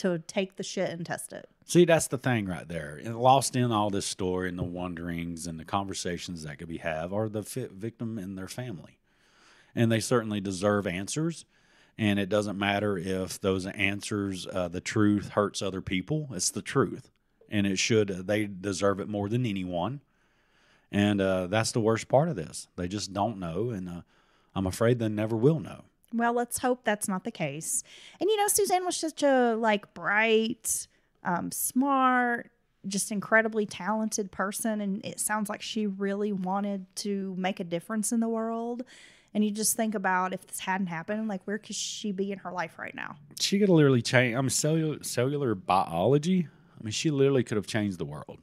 to take the shit and test it. See, that's the thing right there. And lost in all this story and the wonderings and the conversations that could be have are the victim and their family, and they certainly deserve answers. And it doesn't matter if those answers, uh, the truth hurts other people. It's the truth, and it should. They deserve it more than anyone. And uh, that's the worst part of this. They just don't know, and uh, I'm afraid they never will know. Well, let's hope that's not the case. And you know, Suzanne was such a like bright, um, smart, just incredibly talented person, and it sounds like she really wanted to make a difference in the world. And you just think about if this hadn't happened, like where could she be in her life right now? She could literally change. I mean, cellular, cellular biology. I mean, she literally could have changed the world.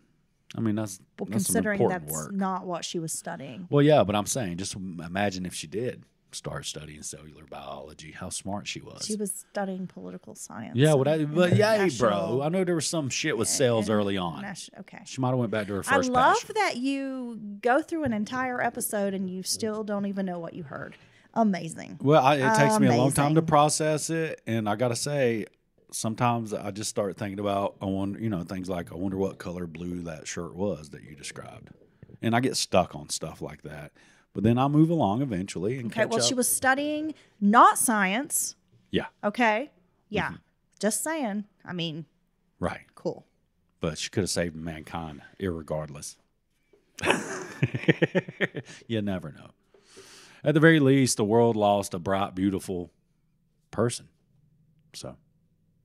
I mean, that's Well, that's considering that's work. not what she was studying. Well, yeah, but I'm saying, just imagine if she did start studying cellular biology, how smart she was. She was studying political science. yeah, what I, but yeah, National- bro. I know there was some shit with cells early on. Nas- okay. She might have went back to her first I love passion. that you go through an entire episode and you still don't even know what you heard. Amazing. Well, I, it takes me a long time to process it, and I gotta say, sometimes I just start thinking about I wonder, you know, things like I wonder what color blue that shirt was that you described, and I get stuck on stuff like that. But then I'll move along eventually and Okay, well, up. she was studying not science. yeah, Okay. Yeah. Mm-hmm. Just saying. I mean, right. cool. But she could have saved mankind, irregardless. you never know. At the very least, the world lost a bright, beautiful person. So.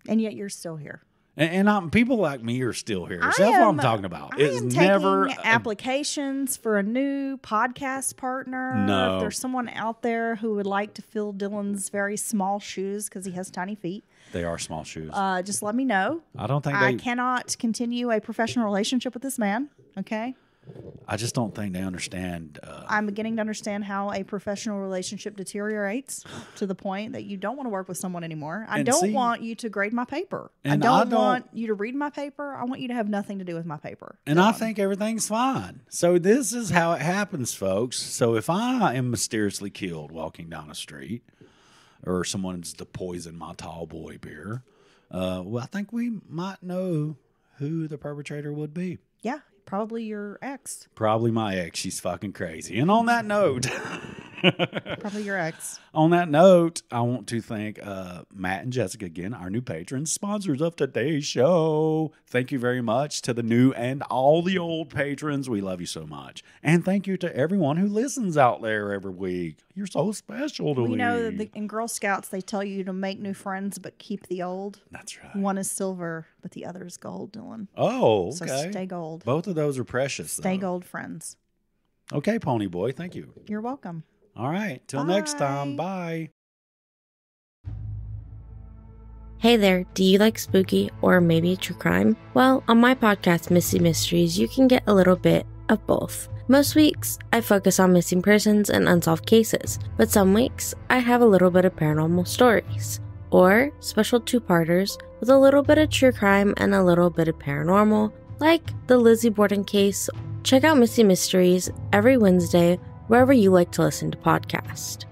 And yet you're still here. And, and people like me are still here. I So that's what I'm talking about. I It's am never applications for a new podcast partner. No. If there's someone out there who would like to fill Dylan's very small shoes because he has tiny feet, they are small shoes. uh, just let me know. I don't think I they. cannot continue a professional relationship with this man. Okay. I just don't think they understand. Uh, I'm beginning to understand how a professional relationship deteriorates to the point that you don't want to work with someone anymore. I don't see- want you to grade my paper. I don't, I don't- want you to read my paper. I want you to have nothing to do with my paper. and I think everything's fine. So this is how it happens, folks. So if I am mysteriously killed walking down a street, or someone's to poison my tall boy beer, uh, well, I think we might know who the perpetrator would be. Yeah, probably your ex. Probably my ex. She's fucking crazy. And on that note. Probably your ex. On that note, I want to thank uh, Matt and Jessica again, our new patrons, sponsors of today's show. Thank you very much to the new and all the old patrons. We love you so much. And thank you to everyone who listens out there every week. You're so special to We me. know that the, in Girl Scouts they tell you to make new friends but keep the old. That's right. One is silver, but the other is gold, Dylan. Oh, So okay. stay gold. Both of those are precious. Stay though. gold friends. Okay, Ponyboy. Thank you. You're welcome. All right. Till next time. Bye. Bye. Hey there, do you like spooky or maybe true crime? Well, on my podcast, Missy Mysteries, you can get a little bit of both. Most weeks, I focus on missing persons and unsolved cases, but some weeks, I have a little bit of paranormal stories. Or special two parters with a little bit of true crime and a little bit of paranormal, like the Lizzie Borden case. Check out Missy Mysteries every Wednesday wherever you like to listen to podcasts.